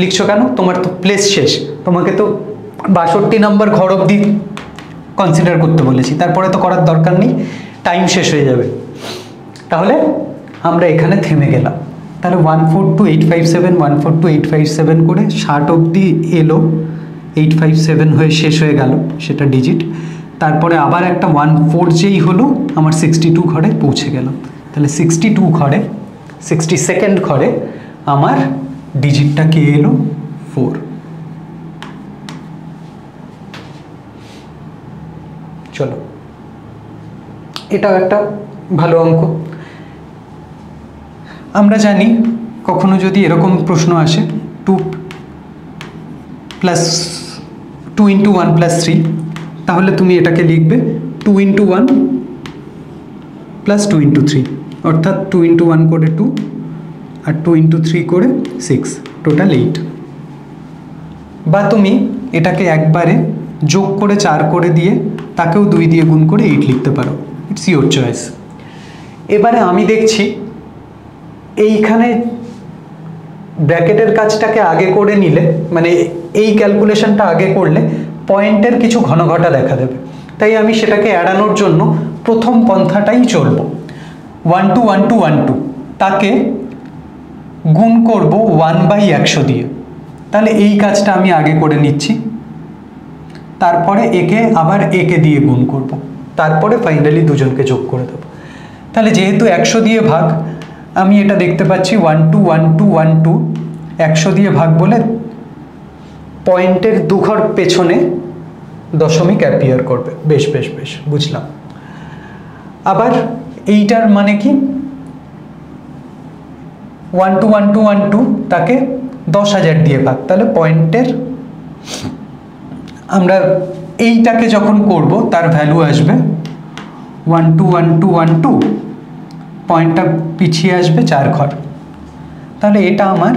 লিখছো কেন? তোমার তো প্লেস শেষ। তোমাকে তো বাষট্টি নম্বর ঘর অবধি কনসিডার করতে বলেছি। তারপরে তো করার দরকার নেই। টাইম শেষ হয়ে যাবে। তাহলে আমরা এখানে থেমে গেলাম। তাহলে one four two eight five seven one four two eight five seven করে ষাট অবধি এলো। এইট ফাইভ সেভেন হয়ে শেষ হয়ে গেল সেটা ডিজিট তারপরে আবার একটা ওয়ান ফোর যেই হলো, আমার সিক্সটি টু ঘরে পৌঁছে গেল। তাহলে সিক্সটি টু ঘরে সিক্সটি সেকেন্ড ঘরে আমার ডিজিটটা কে এলো? ফোর চলো। এটাও একটা ভালো অঙ্ক। আমরা জানি কখনো যদি এরকম প্রশ্ন আসে two plus two into one plus three তাহলে তুমি এটাকে লিখবে two into one plus two into three অর্থাৎ টু ইন্টু ওয়ান করে টু আর টু ইন্টু থ্রি করে সিক্স টোটাল এইট বা তুমি এটাকে একবারে যোগ করে চার করে দিয়ে তাকেও দুই দিয়ে গুণ করে এইট লিখতে পারো। ইটস ইউর চয়েস এবারে আমি দেখছি এইখানে ব্র্যাকেটের কাজটাকে আগে করে নিলে মানে এই ক্যালকুলেশনটা আগে করলে পয়েন্টের কিছু ঘনঘটা দেখা দেবে। তাই আমি সেটাকে এড়ানোর জন্য প্রথম পন্থাটাই চলবো। One two one two one two. তাকে গুণ করব ওয়ান বাই একশো দিয়ে। তাহলে এই কাজটা আমি আগে করে নিচ্ছি। তারপরে একে আবার একে দিয়ে গুণ করব। তারপরে ফাইনালি দুজনকে যোগ করে দেবো। তাহলে যেহেতু একশো দিয়ে ভাগ আমি এটা দেখতে পাচ্ছি one two one two one two একশো দিয়ে ভাগ বলে পয়েন্টের দুঘর পেছনে দশমিক অ্যাপিয়ার করবে। বেশ বেশ বেশ, বুঝলাম। আবার এইটার মানে কি? One two one two one two তাকে দশ হাজার দিয়ে ভাগ। তাহলে পয়েন্টের আমরা এইটাকে যখন করব, তার ভ্যালু আসবে one two one two one two পয়েন্টটা পিছিয়ে আসবে চার ঘর। তাহলে এটা আমার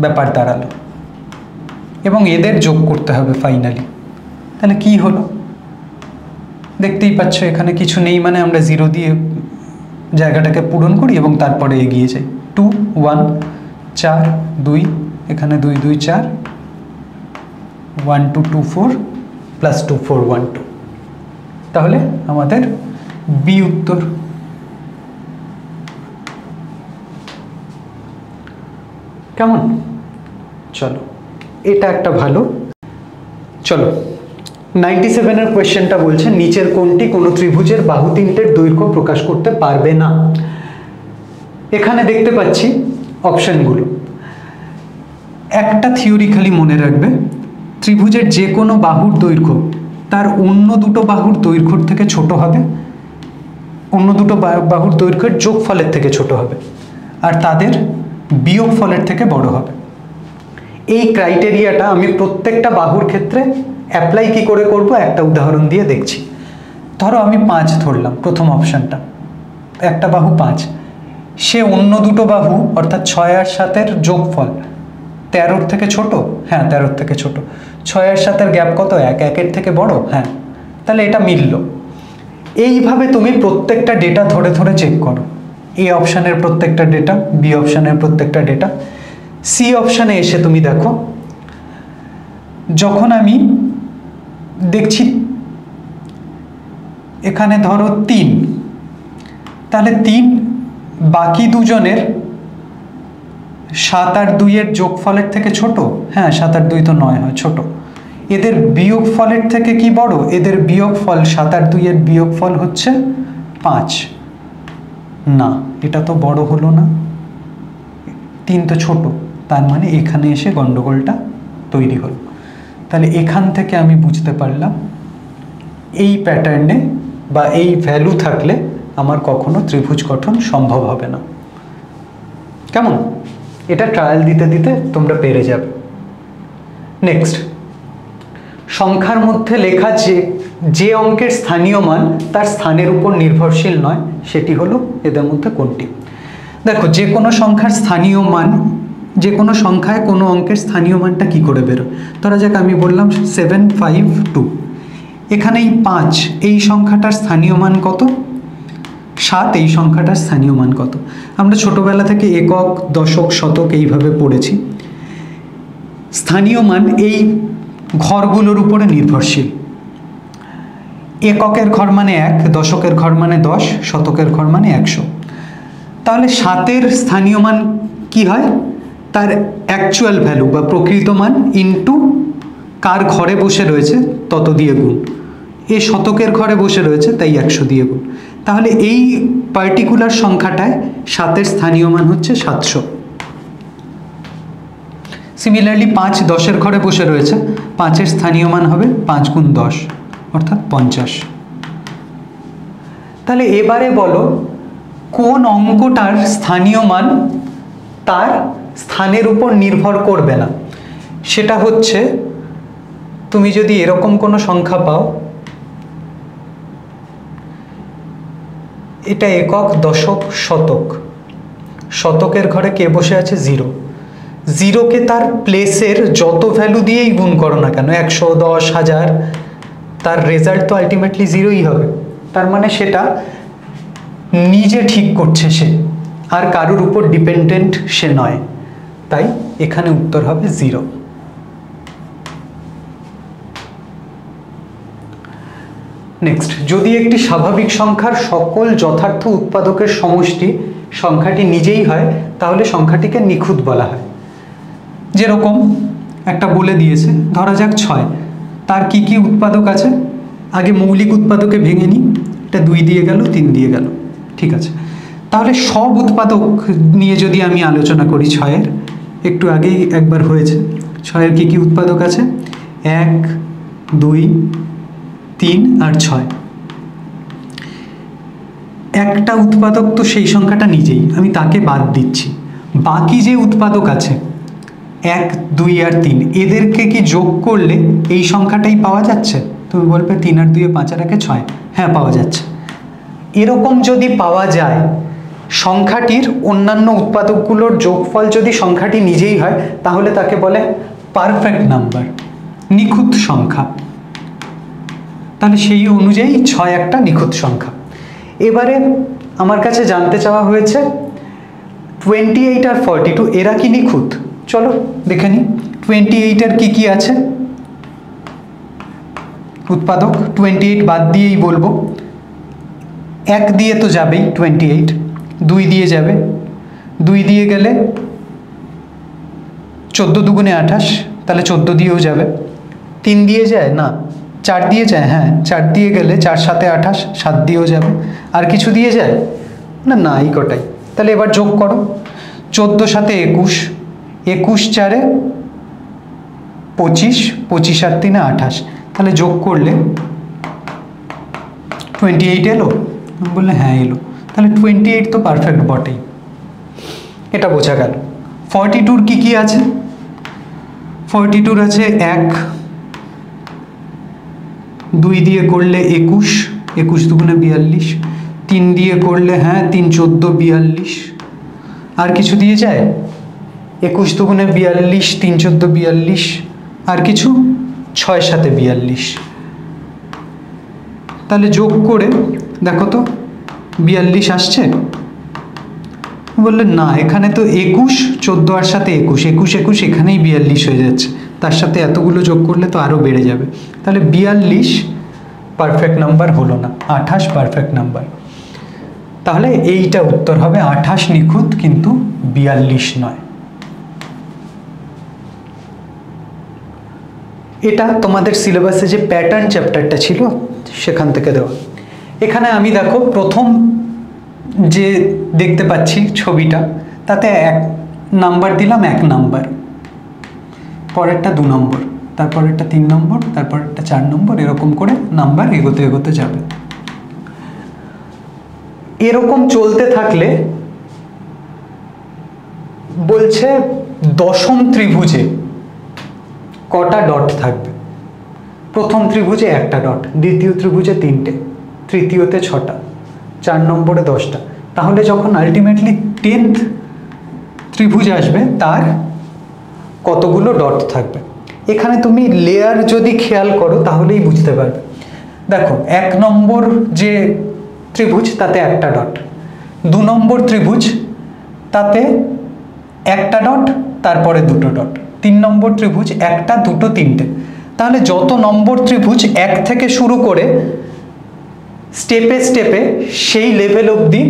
ব্যাপার দাঁড়াল। এবং এদের যোগ করতে হবে ফাইনালি তাহলে কি হলো? দেখতেই পাচ্ছ, এখানে কিছু নেই মানে আমরা জিরো দিয়ে জায়গাটাকে পূরণ করি এবং তারপরে এগিয়ে যাই। টু ওয়ান চার, দুই, এখানে দুই দুই, চার। One two two four plus two four one two তাহলে আমাদের বি উত্তর। কেমন? চলো, এটা একটা ভালো। চলো নাইনটি সেভেনের কোয়েশ্চেনটা বলছে, নিচের কোনটি কোনো ত্রিভুজের বাহু তিনটের দৈর্ঘ্য প্রকাশ করতে পারবে না? এখানে দেখতে পাচ্ছি অপশনগুলো একটা থিওরিক্যালি মনে রাখবে, ত্রিভুজের যে কোনো বাহুর দৈর্ঘ্য তার অন্য দুটো বাহুর দৈর্ঘ্যর থেকে ছোট হবে, অন্য দুটো বাহুর দৈর্ঘ্যের যোগফলের থেকে ছোট হবে। আর তাদের বিয়োগফলের থেকে বড় হবে। এই ক্রাইটেরিয়াটা আমি প্রত্যেকটা বাহুর ক্ষেত্রে অ্যাপ্লাই কি করে করব? একটা উদাহরণ দিয়ে দেখছি। ধরো আমি পাঁচ ধরলাম, প্রথম অপশানটা একটা বাহু পাঁচ। সে অন্য দুটো বাহু, অর্থাৎ ছয় আর সাতের যোগফল, তেরোর থেকে ছোট? হ্যাঁ তেরোর থেকে ছোট। ছয় আর সাতের গ্যাপ কত? এক। একের থেকে বড়? হ্যাঁ। তাহলে এটা মিলল। এইভাবে তুমি প্রত্যেকটা ডেটা ধরে ধরে চেক করো। এ অপশানের প্রত্যেকটা ডেটা বি অপশানের প্রত্যেকটা ডেটা সি অপশানে এসে তুমি দেখো, যখন আমি দেখছি এখানে ধরো তিন, তাহলে তিন বাকি দুজনের সাত আর দুইয়ের যোগফলের থেকে ছোট? হ্যাঁ সাত আর দুই তো নয়, হয় ছোট। এদের বিয়োগ ফলের থেকে কি বড়? এদের বিয়োগ ফল সাত আর দুইয়ের বিয়োগ ফল হচ্ছে পাঁচ। না, এটা তো বড় হলো না। তিন তো ছোট, তার মানে এখানে এসে গন্ডগোলটা তৈরি হলো। তাহলে এখান থেকে আমি বুঝতে পারলাম, এই প্যাটার্নে বা এই ভ্যালু থাকলে আমার কখনো ত্রিভুজ গঠন সম্ভব হবে না। কেমন? এটা ট্রায়াল দিতে দিতে তোমরা পেরে যাবে। নেক্সট সংখ্যার মধ্যে লেখা যে যে অঙ্কের স্থানীয় মান তার স্থানের উপর নির্ভরশীল নয় সেটি হলো এদের মধ্যে কোনটি? দেখো, যে কোনো সংখ্যার স্থানীয় মান, যে কোনো সংখ্যায় কোনো অঙ্কের স্থানীয় মানটা কি করে বেরোয় ধরা যাক, আমি বললাম সেভেন ফাইভ টু। এখানে এই পাঁচ, এই সংখ্যাটার স্থানীয় মান কত? সাত, এই সংখ্যাটার স্থানীয় মান কত? আমরা ছোটোবেলা থেকে একক, দশক, শতক এইভাবে পড়েছি। স্থানীয় মান এই ঘরগুলোর উপরে নির্ভরশীল। এককের ঘর মানে এক, দশকের ঘর মানে দশ, শতকের ঘর মানে একশো। তাহলে সাতের স্থানীয় মান কি হয়? তার অ্যাকচুয়াল ভ্যালু বা প্রকৃত মান ইন্টু কার ঘরে বসে রয়েছে, তত দিয়ে গুণ। এ শতকের ঘরে বসে রয়েছে, তাই একশো দিয়ে গুণ। তাহলে এই পার্টিকুলার সংখ্যাটায় সাতের স্থানীয় মান হচ্ছে সাতশো। সিমিলারলি পাঁচ দশের ঘরে বসে রয়েছে, পাঁচের স্থানীয় মান হবে পাঁচ গুণ দশ। অর্থাৎ পঞ্চাশ। তাহলে এবারে বলো, কোন অঙ্কটার স্থানীয় মান তার স্থানের উপর নির্ভর করবে না? সেটা হচ্ছে, তুমি যদি এরকম কোনো সংখ্যা পাও, এটা একক দশক শতক। শতকের ঘরে কে বসে আছে? জিরো। জিরোকে তার প্লেসের যত ভ্যালু দিয়েই গুণ করো না কেন, একশো, দশ, হাজার তার রেজাল্ট তো আলটিমেটলি জিরোই হবে। তার মানে সেটা নিজে ঠিক করছে সে, আর কারোর উপর ডিপেন্ডেন্ট সে নয়। তাই এখানে উত্তর হবে জিরো নেক্সট যদি একটি স্বাভাবিক সংখ্যার সকল যথার্থ উৎপাদকের সমষ্টি সংখ্যাটি নিজেই হয়, তাহলে সংখ্যাটিকে নিখুঁত বলা হয়। যেরকম একটা বলে দিয়েছে, ধরা যাক ছয়। তার কি কি উৎপাদক আছে? আগে মৌলিক উৎপাদকে ভেঙে নিই, এটা দুই দিয়ে গেল, তিন দিয়ে গেল, ঠিক আছে। তাহলে সব উৎপাদক নিয়ে যদি আমি আলোচনা করি ছয়ের, একটু আগেই একবার হয়েছে, ছয়ের কি কি উৎপাদক আছে? এক, দুই, তিন আর ছয়। একটা উৎপাদক তো সেই সংখ্যাটা নিজেই, আমি তাকে বাদ দিচ্ছি। বাকি যে উৎপাদক আছে এক, দুই আর তিন। এদেরকে কি যোগ করলে এই সংখ্যাটাই পাওয়া যাচ্ছে? তুমি বলবে তিন আর দুইয়ে পাঁচ আর একে ছয়। হ্যাঁ পাওয়া যাচ্ছে। এরকম যদি পাওয়া যায়, সংখ্যাটির অন্যান্য উৎপাদকগুলোর যোগফল যদি সংখ্যাটি নিজেই হয়, তাহলে তাকে বলে পারফেক্ট নাম্বার নিখুঁত সংখ্যা। তাহলে সেই অনুযায়ী ছয় একটা নিখুঁত সংখ্যা। এবারে আমার কাছে জানতে চাওয়া হয়েছে টোয়েন্টি এইট আর ফর্টি টু এরা কি নিখুঁত? চলো, দেখে নিই। টোয়েন্টি এইটের কী কী আছে? উৎপাদক টোয়েন্টি এইট বাদ দিয়েই বলব। এক দিয়ে তো যাবেই টোয়েন্টি এইট দুই দিয়ে যাবে। দুই দিয়ে গেলে চোদ্দ দুগুণে আঠাশ, তাহলে চোদ্দ দিয়েও যাবে। তিন দিয়ে যায়? না, চার দিয়ে যায়? হ্যাঁ চার দিয়ে গেলে চার সাথে আঠাশ, সাত দিয়েও যাবে। আর কিছু দিয়ে যায়? না না, এই কটাই। তাহলে এবার যোগ করো। চোদ্দ সাথে একুশ একুশ চারে পঁচিশ পঁচিশ আর তিনে আঠাশ। তাহলে যোগ করলে টোয়েন্টি এইট এলো বললে হ্যাঁ এলো। তাহলে টোয়েন্টি এইট তো পারফেক্ট বটেই। এটা বোঝা গেল। ফর্টি টুর কী কী আছে? ফর্টি টুর আছে এক, দুই দিয়ে করলে একুশ একুশ দুগুণে বিয়াল্লিশ, তিন দিয়ে করলে হ্যাঁ তিন চোদ্দ বিয়াল্লিশ। আর কিছু দিয়ে যায়? একুশ দুগুণে বিয়াল্লিশ, তিন চোদ্দ বিয়াল্লিশ, আর কিছু? ছয় সাথে বিয়াল্লিশ। তাহলে যোগ করে দেখো তো, বিয়াল্লিশ আসছে। বললেন না, এখানে তো একুশ, চোদ্দ আর সাথে একুশ একুশ একুশ এখানেই বিয়াল্লিশ হয়ে যাচ্ছে। তার সাথে এতগুলো যোগ করলে তো আরও বেড়ে যাবে। তাহলে বিয়াল্লিশ পারফেক্ট নাম্বার হলো না, আঠাশ পারফেক্ট নাম্বার তাহলে এইটা উত্তর হবে, আঠাশ নিখুঁত কিন্তু বিয়াল্লিশ নয়। এটা তোমাদের সিলেবাসে যে প্যাটার্ন চ্যাপ্টারটা ছিল, সেখান থেকে দেওয়া। এখানে আমি দেখো প্রথম যে দেখতে পাচ্ছি ছবিটা, তাতে এক নাম্বার দিলাম, এক নাম্বার পরেরটা দু নম্বর তারপরেরটা তিন নম্বর তারপরেরটা চার নম্বর এরকম করে নাম্বার এগোতে এগোতে যাবে। এরকম চলতে থাকলে বলছে দশম ত্রিভুজে কটা ডট থাকবে? প্রথম ত্রিভুজে একটা ডট, দ্বিতীয় ত্রিভুজে তিনটে, তৃতীয়তে ছটা, চার নম্বরে দশটা। তাহলে যখন আলটিমেটলি টেন্থ ত্রিভুজ আসবে, তার কতগুলো ডট থাকবে? এখানে তুমি লেয়ার যদি খেয়াল করো, তাহলেই বুঝতে পারবে। দেখো, এক নম্বর যে ত্রিভুজ, তাতে একটা ডট। দু নম্বর ত্রিভুজ, তাতে একটা ডট, তারপরে দুটো ডট। তিন নম্বর ত্রিভুজ একটা, দুটো, তিনটে। তাহলে যত নম্বর ত্রিভুজ এক থেকে শুরু করে স্টেপে স্টেপে সেই লেভেল অবধি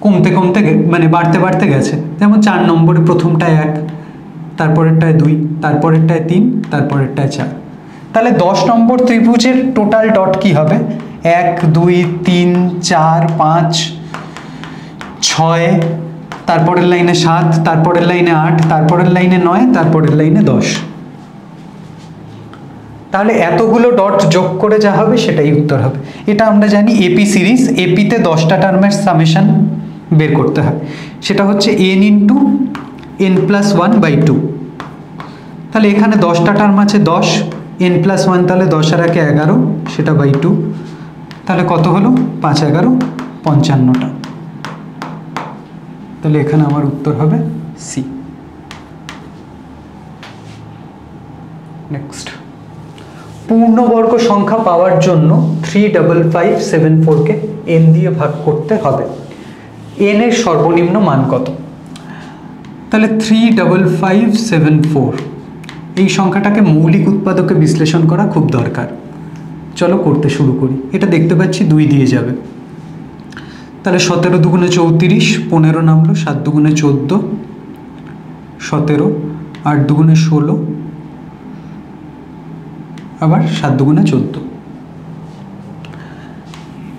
কমতে কমতে মানে বাড়তে বাড়তে গেছে। যেমন চার নম্বরে প্রথমটায় এক, তারপরেরটায় দুই, তারপরেরটায় তিন, তারপরেরটায় চার। তাহলে দশ নম্বর ত্রিভুজের টোটাল ডট কি হবে? এক, দুই, তিন, চার, পাঁচ, ছয় তারপরের লাইনে সাত, তারপরের লাইনে আট, তারপরের লাইনে নয়, তারপরের লাইনে দশ। তাহলে এতগুলো ডট যোগ করে যা হবে সেটাই উত্তর হবে। এটা আমরা জানি এপি সিরিজ। এপিতে দশটা টার্মের সামেশন বের করতে হয়। সেটা হচ্ছে n into n plus one by two তাহলে এখানে দশটা টার্ম আছে দশ এন প্লাস ওয়ান তাহলে দশ আর একে এগারো, সেটা বাই টু তাহলে কত হলো? পাঁচ এগারো, পঞ্চান্নটা। তাহলে এখানে আমার উত্তর হবে সি নেক্সট পূর্ণবর্গ সংখ্যা পাওয়ার জন্য থ্রি ডাবল ফাইভ সেভেন ফোরকে এন দিয়ে ভাগ করতে হবে। এন এর সর্বনিম্ন মান কত? তাহলে three double five seven four এই সংখ্যাটাকে মৌলিক উৎপাদকে বিশ্লেষণ করা খুব দরকার। চলো করতে শুরু করি। এটা দেখতে পাচ্ছি দুই দিয়ে যাবে। তাহলে সতেরো দুগুণে চৌত্রিশ, পনেরো নামলো, সাত দুগুণে চোদ্দ, সতেরো, আট দুগুণে ষোলো, আবার সাত দুগুণে চোদ্দ।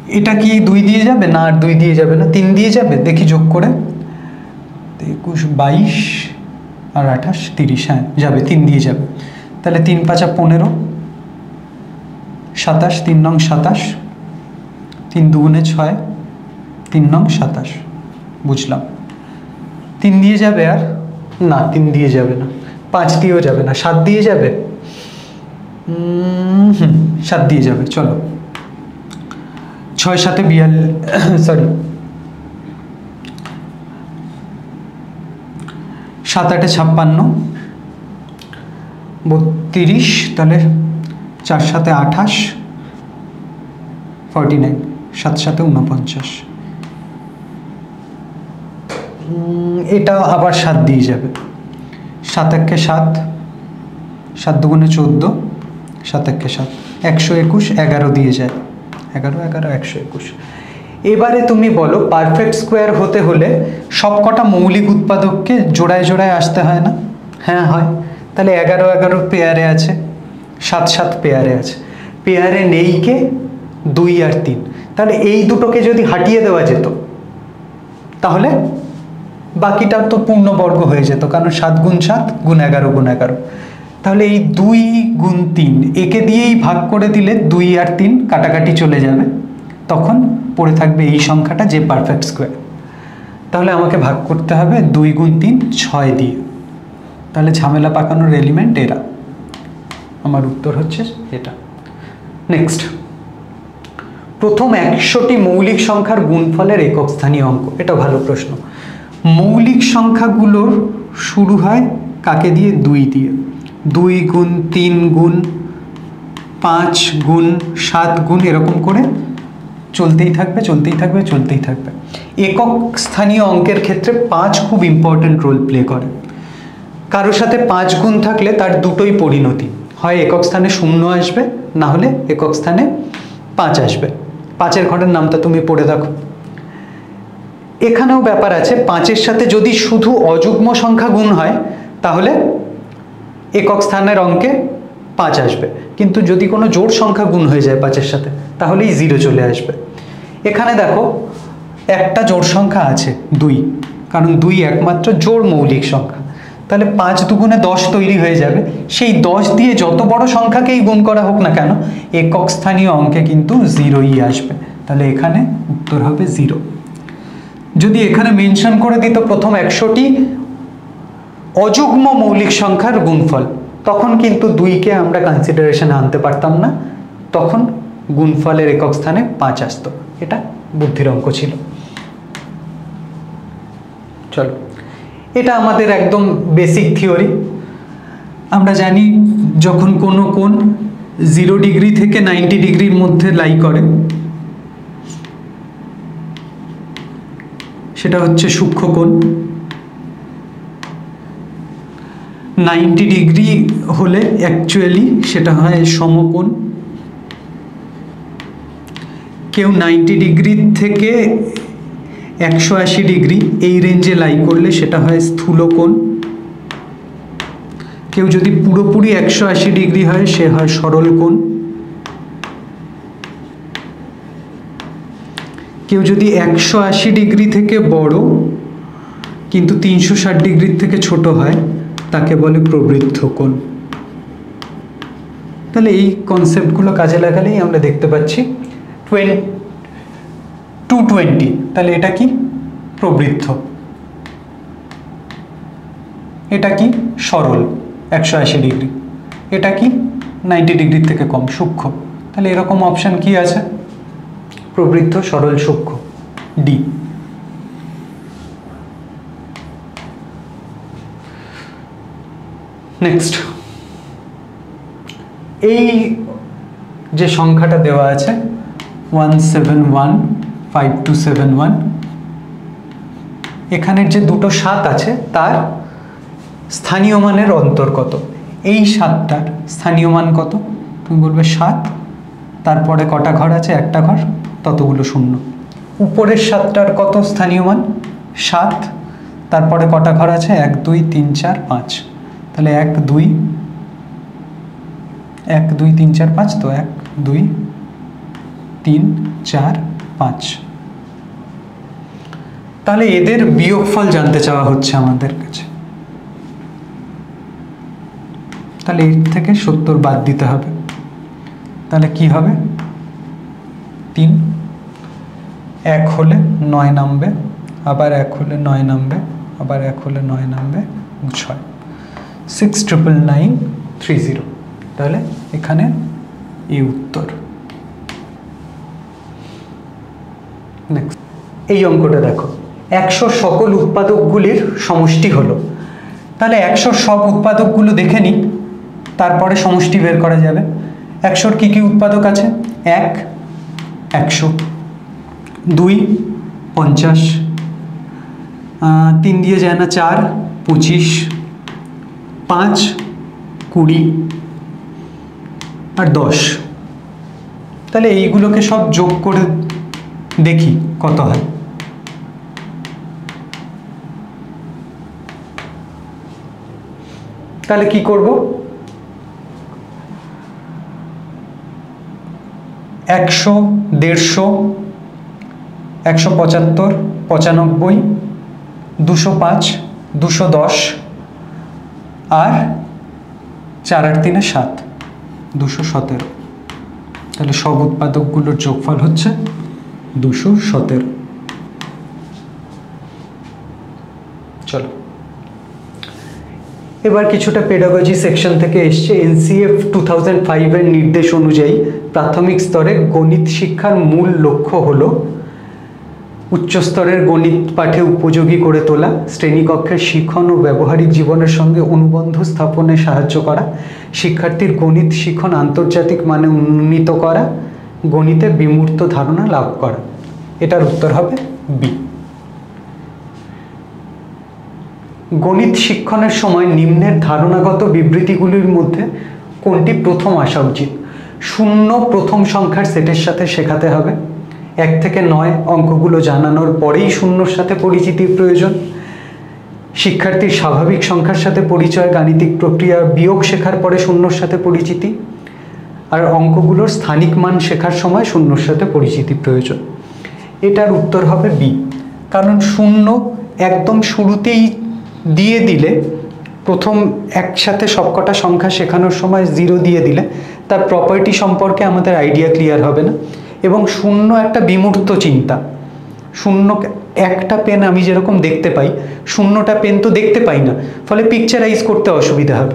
এটা কি দুই দিয়ে যাবে না আর দুই দিয়ে যাবে না? তিন দিয়ে যাবে? দেখি যোগ করে। একুশ, বাইশ আর আঠাশ, তিরিশ হ্যাঁ যাবে, তিন দিয়ে যাবে। তাহলে তিন পাঁচা পনেরো, সাতাশ, তিন নং সাতাশ, তিন দুগুণে ছয় তিন নং সাতাশ। বুঝলাম। তিন দিয়ে যাবে আর? না তিন দিয়ে যাবে না। পাঁচ দিয়েও যাবে না। সাত দিয়ে যাবে? হুম, সাত দিয়ে যাবে। চলো। ছয় সাথে বিয়াল সরি সাত আটে ছাপ্পান্ন। বত্রিশ তাহলে চার সাথে আঠাশ। ফর্টি নাইন সাত সাথে উনপঞ্চাশ উম, এটা আবার সাত দিয়ে যাবে। সাত একে সাত সাত দুগুণে চোদ্দ, সাত একে সাত, একশো একুশ, এগারো দিয়ে যায়। এগারো এগারো, একশো একুশ। এবারে তুমি বলো পারফেক্ট স্কোয়ার হতে হলে সবকটা মৌলিক উৎপাদককে জোড়ায় জোড়ায় আসতে হয় না? হ্যাঁ হয়। তাহলে এগারো এগারো পেয়ারে আছে, সাত সাত পেয়ারে আছে। পেয়ারে নেই কে? দুই আর তিন। তাহলে এই দুটোকে যদি হাটিয়ে দেওয়া যেত, তাহলে বাকিটা তো পূর্ণবর্গ হয়ে যেত, কারণ সাত গুণ সাত গুণ এগারো গুণ এগারো। তাহলে এই দুই গুণ তিন, একে দিয়েই ভাগ করে দিলে দুই আর তিন কাটাকাটি চলে যাবে। তখন পড়ে থাকবে এই সংখ্যাটা যে পারফেক্ট স্কোয়ার তাহলে আমাকে ভাগ করতে হবে দুই গুণ তিন ছয় দিয়ে। তাহলে ঝামেলা পাকানোর এলিমেন্ট এরা। আমার উত্তর হচ্ছে এটা। নেক্সট প্রথম একশোটি মৌলিক সংখ্যার গুণফলের একক স্থানীয় অঙ্ক। এটা ভালো প্রশ্ন। মৌলিক সংখ্যাগুলোর শুরু হয় কাকে দিয়ে? দুই দিয়ে। দুই গুণ তিন গুণ পাঁচ গুণ সাত গুণ এরকম করে চলতেই থাকবে চলতেই থাকবে চলতেই থাকবে। একক স্থানীয় অঙ্কের ক্ষেত্রে পাঁচ খুব ইম্পর্ট্যান্ট রোল প্লে করে। কারোর সাথে পাঁচ গুণ থাকলে তার দুটোই পরিণতি। হয় একক স্থানে শূন্য আসবে, না হলে একক স্থানে পাঁচ আসবে। পাঁচের ঘরের নামটা তুমি পড়ে দেখো। এখানেও ব্যাপার আছে, পাঁচের সাথে যদি শুধু অযুগ্ম সংখ্যা গুণ হয়, তাহলে একক স্থানের অঙ্কে পাঁচ আসবে। কিন্তু যদি কোনো জোড় সংখ্যা গুণ হয়ে যায় পাঁচের সাথে, তাহলেই জিরো চলে আসবে। এখানে দেখো, একটা জোড় সংখ্যা আছে, দুই। কারণ দুই একমাত্র জোড় মৌলিক সংখ্যা। তাহলে পাঁচ দুগুণে দশ তৈরি হয়ে যাবে। সেই দশ দিয়ে যত বড় সংখ্যাকেই গুণ করা হোক না কেন, একক স্থানীয় অঙ্কে কিন্তু জিরোই আসবে। তাহলে এখানে উত্তর হবে জিরো। যদি এখানে মেনশন করে দিত প্রথম একশোটি অযুগ্ম মৌলিক সংখ্যার গুণফল। তখন কিন্তু দুইকে আমরা কনসিডারেশনে আনতে পারতাম না। তখন গুণফলের একক স্থানে পাঁচ আসতো। এটা বুদ্ধির অঙ্ক ছিল। চলো। এটা আমাদের একদম বেসিক থিওরি আমরা জানি যখন কোনো কোন জিরো ডিগ্রি থেকে নাইনটি ডিগ্রির মধ্যে লাই করে সেটা হচ্ছে সূক্ষ্ম কোণ। নাইনটি ডিগ্রি হলে অ্যাকচুয়ালি সেটা হয় সমকোণ। কেউ নাইনটি ডিগ্রি থেকে একশো আশি ডিগ্রি এই রেঞ্জে লাই করলে সেটা হয় স্থূলকোণ। কেউ যদি পুরোপুরি একশো আশি ডিগ্রি হয়, সে হয় সরল কোণ কেউ যদি একশো আশি ডিগ্রি থেকে বড়, কিন্তু তিনশো ষাট ডিগ্রির থেকে ছোট হয়, তাকে বলে প্রবৃদ্ধ কোণ। তাহলে এই কনসেপ্টগুলো কাজে লাগালেই আমরা দেখতে পাচ্ছি টোয়েন টু টোয়েন্টি তাহলে এটা কি? প্রবৃদ্ধ। এটা কি? সরল, একশো আশি ডিগ্রি। এটা কি? নাইনটি ডিগ্রির থেকে কম, সূক্ষ্ম। তাহলে এরকম অপশান কি আছে? প্রবৃদ্ধ সরল সূক্ষ্ম ডি নেক্সট এই যে সংখ্যাটা দেওয়া আছে one seven one five two seven one এখানের যে দুটো সাত আছে, তার স্থানীয় মানের অন্তর কত? এই সাতটার স্থানীয় মান কত? তুমি বলবে সাত, তারপরে কটা ঘর আছে? একটা ঘর। ততগুলো শূন্য। উপরের সাতটার কত স্থানীয় মান? সাত। তারপরে কটা ঘর আছে? এক, দুই, তিন, চার, পাঁচ। তাহলে এক, দুই। এক, দুই, তিন, চার, পাঁচ তো এক, দুই, তিন, চার, পাঁচ। তাহলে এদের বিয়োগফল জানতে চাওয়া হচ্ছে আমাদের কাছে। তাহলে এর থেকে সত্তর বাদ দিতে হবে। তাহলে কি হবে? তিন। এক হলে নয় নামবে, আবার এক হলে নয় নামবে, আবার এক হলে নয় নামবে, ছয়। Six triple nine three zero তাহলে এখানে এই উত্তর। নেক্সট এই অঙ্কটা দেখো। একশো সকল উৎপাদকগুলির সমষ্টি হলো। তাহলে একশোর সব উৎপাদকগুলো দেখে নিই। তারপরে সমষ্টি বের করা যাবে। একশোর কী কী উৎপাদক আছে? এক একশো, দুই, পঞ্চাশ তিন দিয়ে যায় না চার, পঁচিশ, পাঁচ, কুড়ি আর দশ। তাহলে এইগুলোকে সব যোগ করে দেখি কত হয়। তাহলে কি করব? একশো, দেড়শো, একশো পঁচাত্তর, পঁচানব্বই, দুশো পাঁচ, দুশো দশ আর চার আট তিনে সাত, দুশো সতেরো। তাহলে সব উৎপাদকগুলোর যোগফল হচ্ছে দুশো সতেরো। চলো। এবার কিছুটা পেডাগজি সেকশন থেকে এসছে এনসিএফ টু থাউজেন্ড ফাইভের নির্দেশ অনুযায়ী প্রাথমিক স্তরে গণিত শিক্ষার মূল লক্ষ্য হল উচ্চস্তরের গণিত পাঠে উপযোগী করে তোলা শ্রেণীকক্ষের শিখন ও ব্যবহারিক জীবনের সঙ্গে অনুবন্ধ স্থাপনে সাহায্য করা, শিক্ষার্থীর গণিত শিখন আন্তর্জাতিক মানে উন্নীত করা, গণিতে বিমূর্ত ধারণা লাভ করা। এটার উত্তর হবে বি। গণিত শিক্ষণের সময় নিম্নের ধারণাগত বিবৃতিগুলির মধ্যে কোনটি প্রথম আসা উচিত? শূন্য প্রথম সংখ্যার সেটের সাথে শেখাতে হবে। এক থেকে নয় অঙ্কগুলো জানানোর পরেই শূন্যর সাথে পরিচিতির প্রয়োজন। শিক্ষার্থীর স্বাভাবিক সংখ্যার সাথে পরিচয়, গাণিতিক প্রক্রিয়া, বিয়োগ শেখার পরে শূন্যর সাথে পরিচিতি। আর অঙ্কগুলোর স্থানিক মান শেখার সময় শূন্যর সাথে পরিচিতি প্রয়োজন। এটার উত্তর হবে বি। কারণ শূন্য একদম শুরুতেই দিয়ে দিলে, প্রথম একসাথে সবকটা সংখ্যা শেখানোর সময় জিরো দিয়ে দিলে, তার প্রপার্টি সম্পর্কে আমাদের আইডিয়া ক্লিয়ার হবে না। এবং শূন্য একটা বিমূর্ত চিন্তা। শূন্য একটা পেন আমি যেরকম দেখতে পাই, শূন্যটা পেন তো দেখতে পাই না, ফলে পিকচারাইজ করতে অসুবিধা হবে।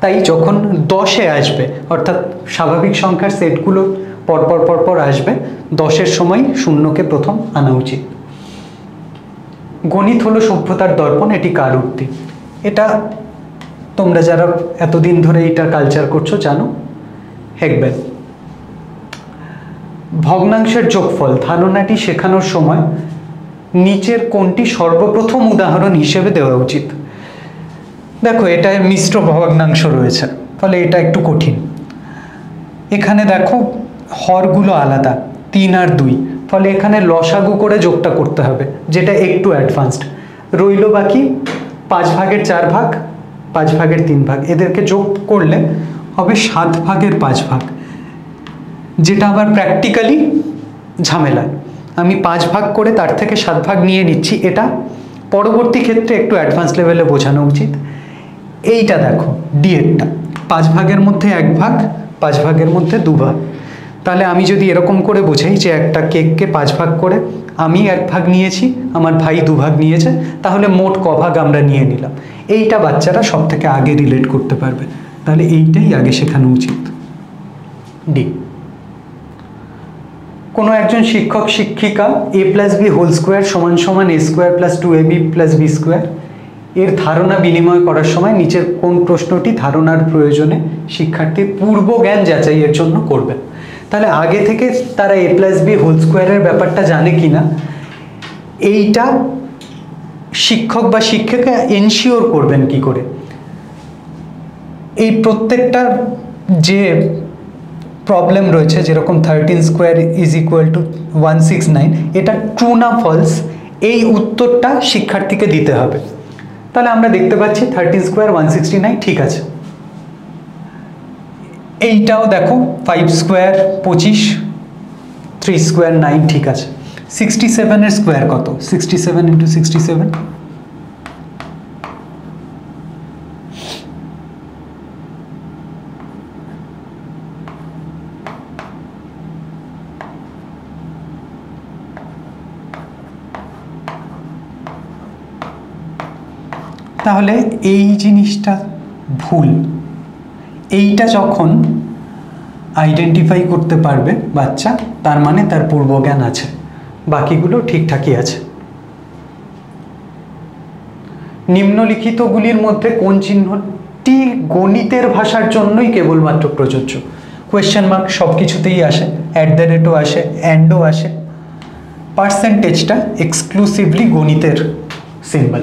তাই যখন দশে আসবে, অর্থাৎ স্বাভাবিক সংখ্যার সেটগুলো পরপর পরপর আসবে, দশের সময় শূন্যকে প্রথম আনা উচিত। গণিত হলো সভ্যতার দর্পণ, এটি কার উক্তি? এটা তোমরা যারা এতদিন ধরে এটা কালচার করছ জানো হেকবেল ভগ্নাংশের যোগফল, ধারণাটি শেখানোর সময় নিচের কোনটি সর্বপ্রথম উদাহরণ হিসেবে দেওয়া উচিত? দেখো এটা মিশ্র ভগ্নাংশ রয়েছে, ফলে এটা একটু কঠিন। এখানে দেখো, হরগুলো আলাদা, তিন আর দুই। ফলে এখানে লসাগু করে যোগটা করতে হবে, যেটা একটু অ্যাডভান্সড রইল বাকি পাঁচ ভাগের চার ভাগ, পাঁচ ভাগের তিন ভাগ। এদেরকে যোগ করলে হবে সাত ভাগের পাঁচ ভাগ। যেটা আবার প্র্যাকটিক্যালি ঝামেলা। আমি পাঁচ ভাগ করে তার থেকে সাত ভাগ নিয়ে নিচ্ছি, এটা পরবর্তী ক্ষেত্রে একটু অ্যাডভান্স লেভেলে বোঝানো উচিত। এইটা দেখো ডিএডটা পাঁচ ভাগের মধ্যে এক ভাগ, পাঁচ ভাগের মধ্যে দু ভাগ। তাহলে আমি যদি এরকম করে বোঝাই যে একটা কেককে পাঁচ ভাগ করে আমি এক ভাগ নিয়েছি, আমার ভাই দু ভাগ নিয়েছে, তাহলে মোট ক ভাগ আমরা নিয়ে নিলাম। এইটা বাচ্চারা সব থেকে আগে রিলেট করতে পারবে। তাহলে এইটাই আগে শেখানো উচিত। ডি কোনো একজন শিক্ষক, শিক্ষিকা A plus B whole square সমান সমান A square plus two A B plus B square এর ধারণা বিনিময় করার সময় নিচের কোন প্রশ্নটি ধারণার প্রয়োজনে শিক্ষার্থীর পূর্ব জ্ঞান যাচাইয়ের জন্য করবেন। তাহলে আগে থেকে তারা এ প্লাস বি হোল স্কোয়ারের ব্যাপারটা জানে কি না এইটা শিক্ষক বা শিক্ষিকা এনশিওর করবেন কি করে? এই প্রত্যেকটার যে প্রবলেম রয়েছে, যেরকম thirteen square is equal to one six nine এটা ট্রু না ফলস এই উত্তরটা শিক্ষার্থীকে দিতে হবে। তাহলে আমরা দেখতে পাচ্ছি thirteen square one sixty nine ঠিক আছে। এইটাও দেখো ফাইভ স্কোয়ার পঁচিশ থ্রি স্কোয়ার নাইন ঠিক আছে। সিক্সটি সেভেনের স্কোয়ার কত? Sixty seven into sixty seven তাহলে এই জিনিসটা ভুল। এইটা যখন আইডেন্টিফাই করতে পারবে বাচ্চা, তার মানে তার পূর্বজ্ঞান আছে। বাকিগুলো ঠিকঠাকই আছে। নিম্নলিখিতগুলির মধ্যে কোন চিহ্নটি গণিতের ভাষার জন্যই কেবলমাত্র প্রযোজ্য? কোয়েশ্চেন মার্ক সব কিছুতেই আসে অ্যাট দ্য রেটও আসে অ্যান্ডও আসে। পার্সেন্টেজটা এক্সক্লুসিভলি গণিতের সিম্বল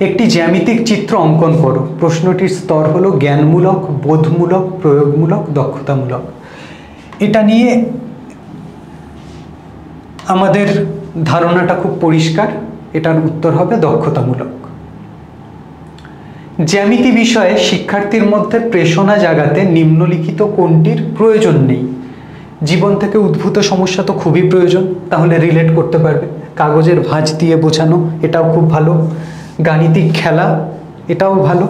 একটি জ্যামিতিক চিত্র অঙ্কন করো। প্রশ্নটির স্তর হলো জ্ঞানমূলক, বোধমূলক, প্রয়োগমূলক, দক্ষতামূলক। এটা নিয়ে আমাদের ধারণাটা খুব পরিষ্কার। এটার উত্তর হবে দক্ষতামূলক। জ্যামিতি বিষয়ে শিক্ষার্থীর মধ্যে প্রেষণা জাগাতে নিম্নলিখিত কোনটির প্রয়োজন নেই। জীবন থেকে উদ্ভূত সমস্যা তো খুবই প্রয়োজন, তাহলে রিলেট করতে পারবে। কাগজের ভাঁজ দিয়ে বোঝানো, এটাও খুব ভালো। গাণিতিক খেলা, এটাও ভালো।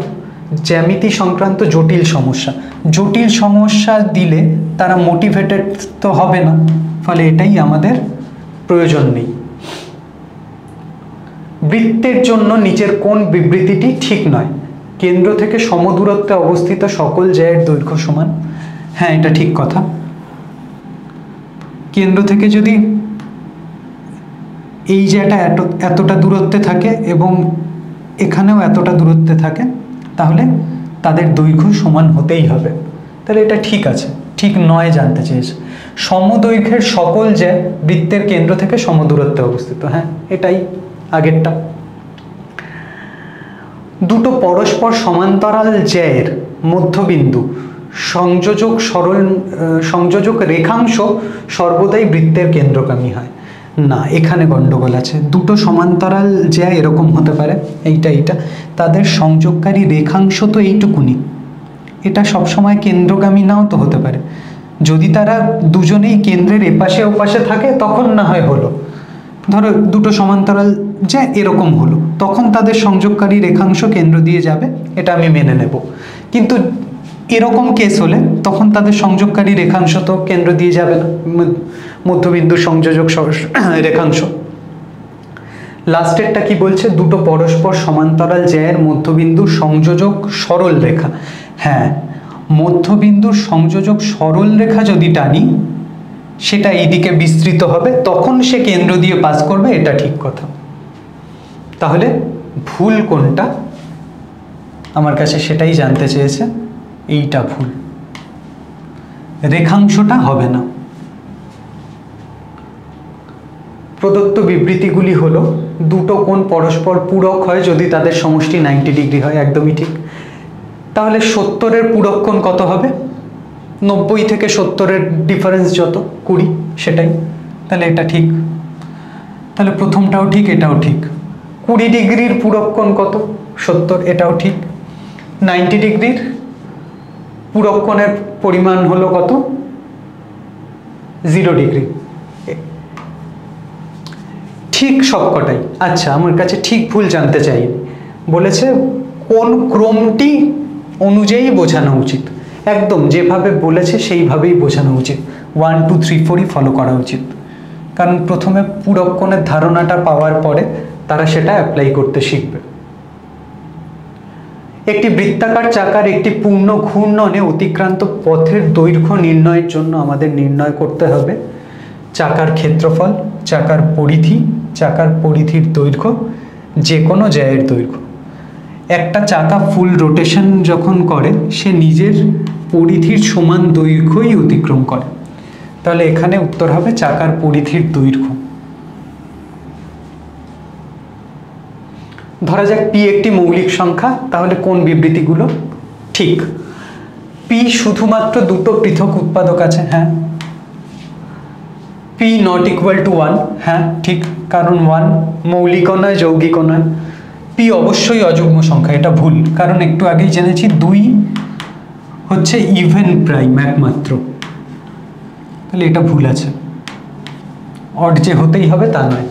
জ্যামিতি সংক্রান্ত জটিল সমস্যা। জটিল সমস্যা দিলে তারা মোটিভেটেড তো হবে না, ফলে এটাই আমাদের প্রয়োজন নেই। বৃত্তের জন্য নিচের কোন বিবৃতিটি ঠিক নয়। কেন্দ্র থেকে সমদূরত্বে অবস্থিত সকল জ্যায়ের দৈর্ঘ্য সমান। হ্যাঁ এটা ঠিক কথা। কেন্দ্র থেকে যদি এই জ্যাটা এত, এতটা দূরত্বে থাকে এবং এখানেও এতটা দূরত্বে থাকে, তাহলে তাদের দৈর্ঘ্য সমান হতেই হবে। তাহলে এটা ঠিক আছে, ঠিক নয় জানতে চেয়েছে। সমদৈর্ঘ্যের সকল যে বৃত্তের কেন্দ্র থেকে সমদূরত্বে অবস্থিত হ্যাঁ এটাই আগেরটা। দুটো পরস্পর সমান্তরাল জ্যায়ের মধ্যবিন্দু, সংযোজক সরল সংযোজক রেখাংশ সর্বদাই বৃত্তের কেন্দ্রগামী হয়। না, এখানে গন্ডগোল আছে। দুটো সমান্তরাল জ্যা এরকম হতে পারে, এইটা এইটা। তাদের সংযোগকারী রেখাংশ তো এইটুকুনি। এটা সবসময় কেন্দ্রগামী নাও তো হতে পারে। যদি তারা দুজনেই কেন্দ্রের এপাশে ওপাশে থাকে, তখন না হয় হলো। ধরো, দুটো সমান্তরাল যে এরকম হলো, তখন তাদের সংযোগকারী রেখাংশ কেন্দ্র দিয়ে যাবে, এটা আমি মেনে নেব। কিন্তু এরকম কেস হলে, তখন তাদের সংযোগকারী রেখাংশ তো কেন্দ্র দিয়ে যাবে না। মধ্যবিন্দু সংযোজক রেখাংশ। লাস্টেরটা কি বলছে? দুটো পরস্পর সমান্তরাল জ্যায়ের মধ্যবিন্দু সংযোজক সরল রেখা। হ্যাঁ মধ্যবিন্দুর সংযোজক সরল রেখা যদি টানি, সেটা এইদিকে বিস্তৃত হবে, তখন সে কেন্দ্র দিয়ে পাস করবে, এটা ঠিক কথা। তাহলে ভুল কোনটা? আমার কাছে সেটাই জানতে চেয়েছে, এইটা ভুল। রেখাংশটা হবে না। প্রদত্ত বিবৃতিগুলি হলো, দুটো কোণ পরস্পর পূরক হয় যদি তাদের সমষ্টি নাইনটি ডিগ্রি হয়, একদমই ঠিক। তাহলে সত্তরের পূরক কোণ কত হবে? নব্বই থেকে সত্তরের ডিফারেন্স যত, কুড়ি, সেটাই। তাহলে এটা ঠিক। তাহলে প্রথমটাও ঠিক, এটাও ঠিক। কুড়ি ডিগ্রির পূরককোণ কত? সত্তর, এটাও ঠিক। নাইনটি ডিগ্রির পূরককোণের পরিমাণ হলো কত? জিরো ডিগ্রি ঠিক সবকটাই। আচ্ছা আমার কাছে ঠিক ভুল জানতে চাই। বলেছে, কোন ক্রমটি অনুযায়ী বোঝানো উচিত? একদম যেভাবে বলেছে, সেইভাবেই বোঝানো উচিত। ওয়ান টু থ্রি ফোরই ফলো করা উচিত। কারণ প্রথমে পুরক্ষণের ধারণাটা পাওয়ার পরে তারা সেটা অ্যাপ্লাই করতে শিখবে। একটি বৃত্তাকার চাকার একটি পূর্ণ ঘূর্ণনে অতিক্রান্ত পথের দৈর্ঘ্য নির্ণয়ের জন্য আমাদের নির্ণয় করতে হবে। চাকার ক্ষেত্রফল, চাকার পরিধি চাকার পরিধির দৈর্ঘ্য যে কোনো জায়ের দৈর্ঘ্য। একটা চাকা ফুল রোটেশন যখন করে, সে নিজের পরিধির সমান দৈর্ঘ্যই অতিক্রম করে। তাহলে এখানে উত্তর হবে চাকার পরিধির দৈর্ঘ্য। ধরা যাক পি একটি মৌলিক সংখ্যা, তাহলে কোন বিবৃতিগুলো? ঠিক। পি শুধুমাত্র দুটো পৃথক উৎপাদক আছে হ্যাঁ? P not equal to one হ্যাঁ ঠিক, কারণ ওয়ান মৌলিকও নয় যৌগিকও নয়। পি অবশ্যই অযুগ্ম সংখ্যা, এটা ভুল, কারণ একটু আগেই জেনেছি, দুই হচ্ছে ইভেন প্রাইম একমাত্র। তাহলে এটা ভুল আছে। অড যে হতেই হবে তা নয়।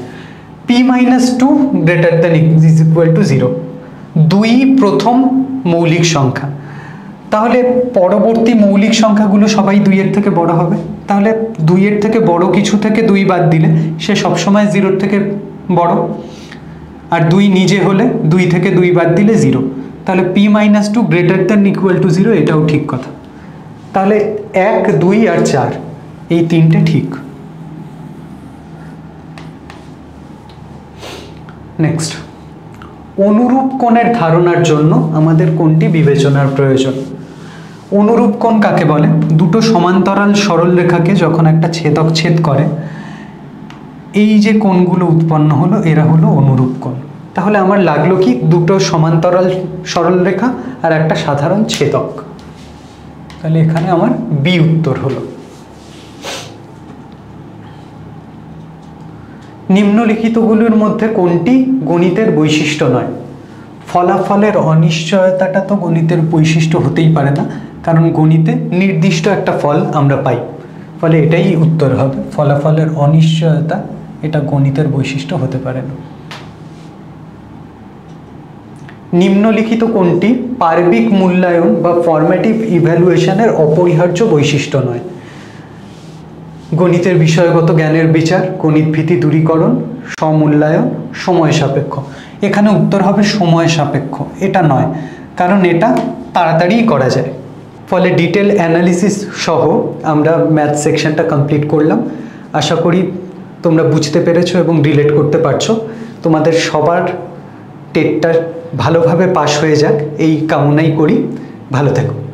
P minus two greater than is equal to zero দুই প্রথম মৌলিক সংখ্যা। তাহলে পরবর্তী মৌলিক সংখ্যাগুলো সবাই দুইয়ের থেকে বড় হবে। তাহলে দুইয়ের থেকে বড় কিছু থেকে দুই বাদ দিলে সে সবসময় জিরোর থেকে বড়। আর দুই নিজে হলে দুই থেকে দুই বাদ দিলে জিরো। তাহলে P minus two greater than equal to zero, এটাও ঠিক কথা। তাহলে এক, দুই আর চার, এই তিনটে ঠিক। নেক্সট অনুরূপ কোণের ধারণার জন্য আমাদের কোনটি বিবেচনার প্রয়োজন? অনুরূপ কোণ কাকে বলে? দুটো সমান্তরাল সরল রেখাকে যখন একটা ছেদক ছেদ করে, এই যে কোণগুলো উৎপন্ন হলো, এরা হলো অনুরূপ কোণ। তাহলে আমার লাগল কি? দুটো সমান্তরাল সরল রেখা আর একটা সাধারণ ছেদক। তাহলে এখানে আমার বি উত্তর হলো। নিম্নলিখিতগুলোর মধ্যে কোনটি গণিতের বৈশিষ্ট্য নয়? ফলাফলের অনিশ্চয়তাটা তো গণিতের বৈশিষ্ট্য হতেই পারে না। কারণ গণিতে নির্দিষ্ট একটা ফল আমরা পাই। ফলে এটাই উত্তর হবে। ফলাফলের অনিশ্চয়তা এটা গণিতের বৈশিষ্ট্য হতে পারে না। নিম্নলিখিত কোনটি? পার্বিক মূল্যায়ন বা ফরম্যাটিভ ইভ্যালুয়েশনের অপরিহার্য বৈশিষ্ট্য নয়। গণিতের বিষয়গত জ্ঞানের বিচার, গণিত ভীতি দূরীকরণ সমূল্যায়ন সময় সাপেক্ষ। এখানে উত্তর হবে সময় সাপেক্ষ। এটা নয়। কারণ এটা তাড়াতাড়িই করা যায়। ফলে ডিটেল অ্যানালিসিস সহ আমরা ম্যাথ সেকশনটা কমপ্লিট করলাম। আশা করি তোমরা বুঝতে পেরেছ এবং রিলেট করতে পারছ। তোমাদের সবার টেটটা ভালোভাবে পাশ হয়ে যাক। এই কামনাই করি। ভালো থেকো।